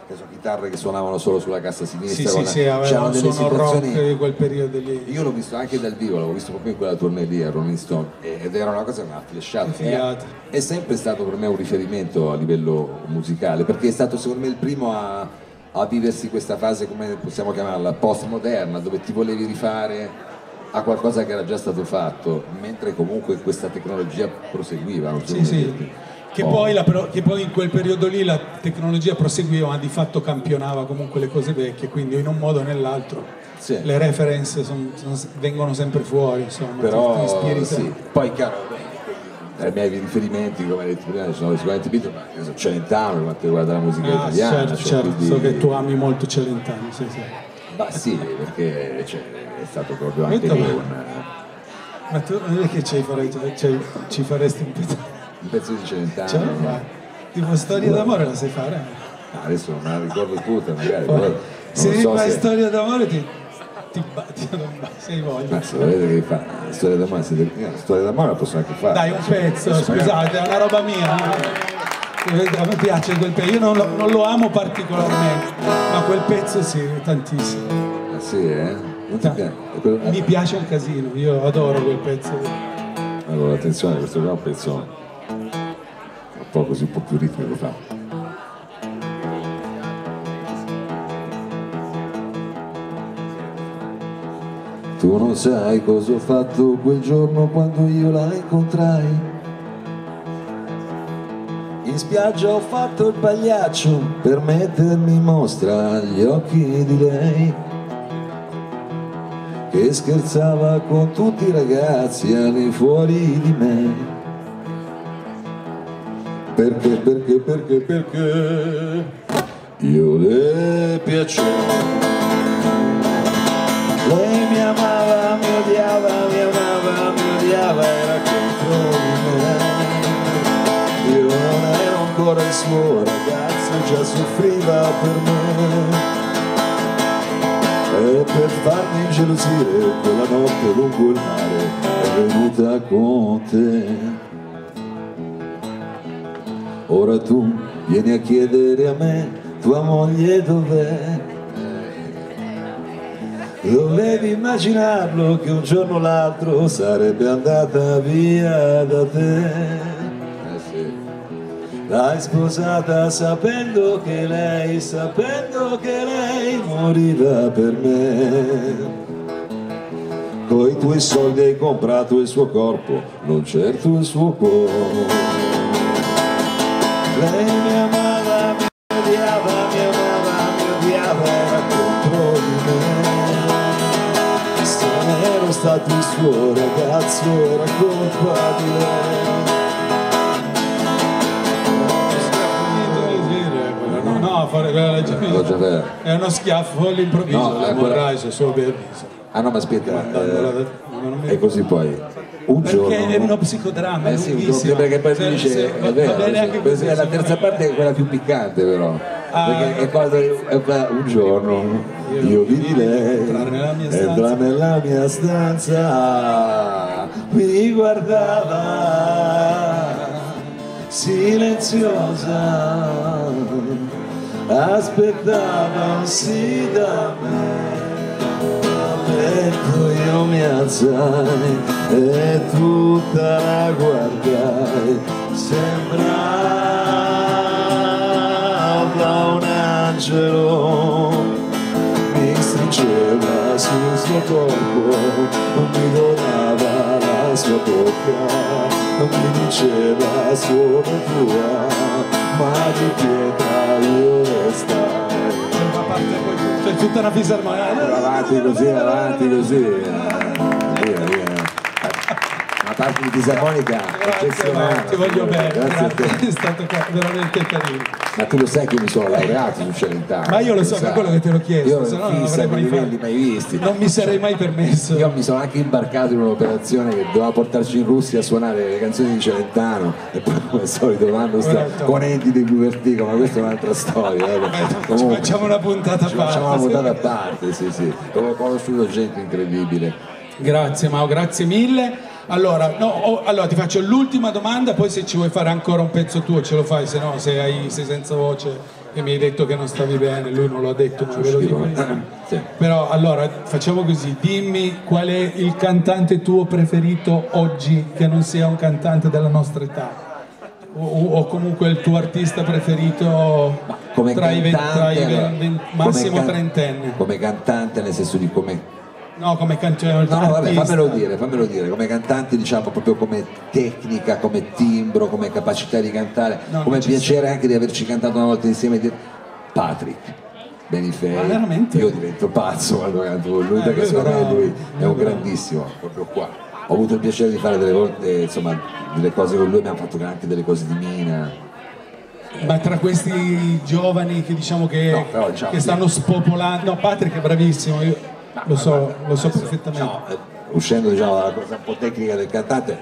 che so, chitarre che suonavano solo sulla cassa sinistra, Sì, con sì, la- sì, c'erano delle situazioni... di quel periodo lì. Io l'ho visto anche dal vivo, l'avevo visto proprio in quella tournée lì a Rolling Stone ed era una cosa che mi ha flashato. Che figata. È, è sempre stato per me un riferimento a livello musicale, perché è stato secondo me il primo a, a viversi questa fase, come possiamo chiamarla, postmoderna, dove ti volevi rifare a qualcosa che era già stato fatto, mentre comunque questa tecnologia proseguiva. Non so Sì, sì. dirti. Che, Oh. poi la che poi in quel periodo lì la tecnologia proseguiva, ma di fatto campionava comunque le cose vecchie, quindi in un modo o nell'altro Sì. le reference son- son- vengono sempre fuori, insomma, però ti ispiri sì. poi chiaro beh, i miei riferimenti come hai detto prima sono sicuramente Beatles ma io so, Celentano per quanto riguarda la musica Ah, italiana certo, cioè, certo, quindi- so che tu ami molto Celentano, sì, sì. ma sì perché cioè, è stato proprio anche lì un, Ma tu non è che ci, farei, ci, ci faresti un pezzo? Un pezzo di Celentano Ce la fai? Tipo storia d'amore la sai fare? Ah, adesso non me la ricordo tutta magari Poi, se non mi so fai se storia d'amore ti, ti batti, non ba- se hai voglia. ma se volete che fa la storia d'amore se io la storia d'amore la posso anche fare Dai un pezzo, Adesso magari- scusate, è una roba mia. A me piace quel pezzo, io non lo, non lo amo particolarmente, ma quel pezzo sì, tantissimo. ah, sì eh? ti piace? Mi piace un casino, io adoro quel pezzo. Allora, attenzione, questo qua è un pezzo po' così, un po' più ritmico fa. Tu non sai cosa ho fatto quel giorno quando io la incontrai. In spiaggia ho fatto il pagliaccio per mettermi in mostra agli occhi di lei che scherzava con tutti i ragazzi al di fuori di me. Perché, perché, perché, perché io le piacevo. Lei mi amava, mi odiava, mi amava, mi odiava, era contro di me. Io non ero ancora il suo ragazzo, già soffriva per me. E per farmi ingelosire quella notte lungo il mare è venuta con te. Ora tu vieni a chiedere a me, tua moglie dov'è? Dovevi immaginarlo che un giorno o l'altro sarebbe andata via da te. L'hai sposata sapendo che lei, sapendo che lei moriva per me. Con i tuoi soldi hai comprato il suo corpo, non certo il suo cuore. Lei mi amava, mi odiava, mi amava, mi odiava, era contro di me. Se non ero stato il suo ragazzo, era colpa di lei. No, no, fare quella legge. È uno schiaffo all'improvviso, No, è quella- vorrai se solo per. Ah no, ma aspetta, eh, è così poi. Un giorno... Perché è uno psicodramma, Eh sì, lunghissimo. perché poi mi dice, se- è va- vero, va bene sì, anche questa così, è la terza parte è quella più piccante però. Ah, perché è quando un giorno io vidi lei entrare nella mia entra nella mia stanza, mi guardava silenziosa, aspettava un sì da me. Io mi alzai e tutta la guardai, sembrava un angelo, mi stringeva sul suo corpo, mi donava la sua bocca, mi diceva sono tua, ma di pietra io restai. Parte poi tutta una fisarmonia. avanti così, avanti così. Di fisarmonica Grazie, ma ti voglio bene, Grazie a te. grazie, è stato veramente carino. Ma tu lo sai che mi sono laureato su Celentano. Ma io lo so, per quello che te l'ho chiesto, Io se no non avrei mai livelli mai visti. Non mi sarei mai permesso. Io mi sono anche imbarcato in un'operazione che doveva portarci in Russia a suonare le canzoni di Celentano e poi come al solito vanno sta con enti di più vertigo, ma questa è un'altra storia. eh. Ci Comunque, facciamo una puntata a ci facciamo una parte. puntata a parte, sì, sì. Ho conosciuto gente incredibile. Grazie Mao, grazie mille. Allora, no, oh, allora, ti faccio l'ultima domanda, poi se ci vuoi fare ancora un pezzo tuo ce lo fai, se no se hai, sei senza voce e mi hai detto che non stavi bene, lui non l'ha detto, ma ve lo dico. Sì. Però allora facciamo così, dimmi qual è il cantante tuo preferito oggi che non sia un cantante della nostra età. O, o- comunque il tuo artista preferito come tra i, cantante, tra i allora, come massimo can- trentenne. Come cantante, nel senso di come. No, come cantante. No, no, vabbè, fammelo dire, fammelo dire, come cantante diciamo proprio come tecnica, come timbro, come capacità di cantare, No, come piacere anche di averci cantato una volta insieme di Patrick. Benifei, Ma veramente? io divento pazzo quando canto con lui Eh, perché secondo me lui è un grandissimo, proprio qua. Ho avuto il piacere di fare delle volte, insomma, delle cose con lui, abbiamo fatto anche delle cose di Mina. Ma tra questi giovani che diciamo che, No, però, diciamo, che stanno spopolando, no, Patrick è bravissimo, io lo so, lo so perfettamente. Diciamo, eh, uscendo diciamo, dalla cosa un po' tecnica del cantante,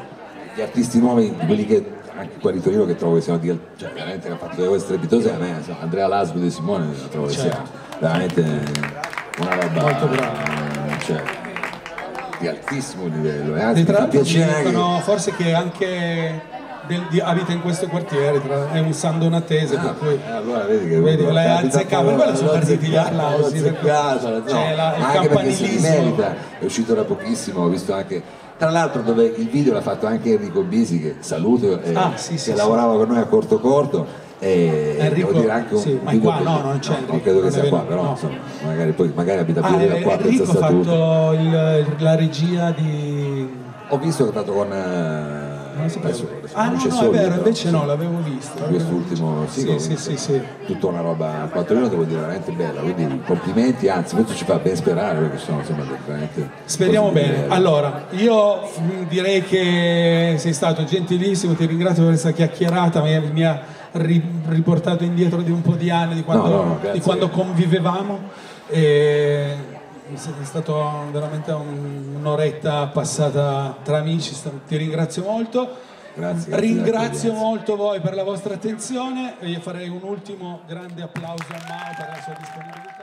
gli artisti nuovi, quelli che anche qua di Torino che trovo che siano di, cioè, veramente che hanno fatto delle cose strepitose, a me insomma, Andrea Lasbo di Simone la trovo che sia veramente una roba Certo. Molto bravo. cioè, di altissimo livello. E E anzi, mi fa piacere dicono forse che anche del- di- abita in questo quartiere, tra- è un sandonatese, Ah, per cui eh, allora vedi che Vedi, poi, per quello sono partiti gli applausi, azzeccato, no, la- il anche perché si campanilismo. merita, è uscito da pochissimo, ho visto anche tra l'altro dove il video l'ha fatto anche Enrico Bisi che saluto eh, Ah, sì, che sì, lavorava con noi a corto corto e Enrico, devo dire anche un sì, ma è qua, no, non c'è non Enrico, credo che non è sia qua però no. insomma magari, poi, magari abita più Ah, da qua Enrico ha fatto il- la regia di... ho visto che ha fatto con eh, Non adesso- adesso Ah non no, no, è vero, invece no, l'avevo visto. quest'ultimo Sì, singolo, sì, sì, sì. tutta una roba a quattrino devo dire veramente bella quindi complimenti anzi questo ci fa ben sperare perché sono insomma veramente Speriamo bene. Allora, io mm, direi che sei stato gentilissimo, ti ringrazio per questa chiacchierata, mi, mi ha ri- riportato indietro di un po' di anni, di quando, No, no, di quando convivevamo. E è stata veramente un- un'oretta passata tra amici, ti ringrazio molto. Grazie, grazie Ringrazio della molto voi per la vostra attenzione e io farei un ultimo grande applauso a Mao per la sua disponibilità.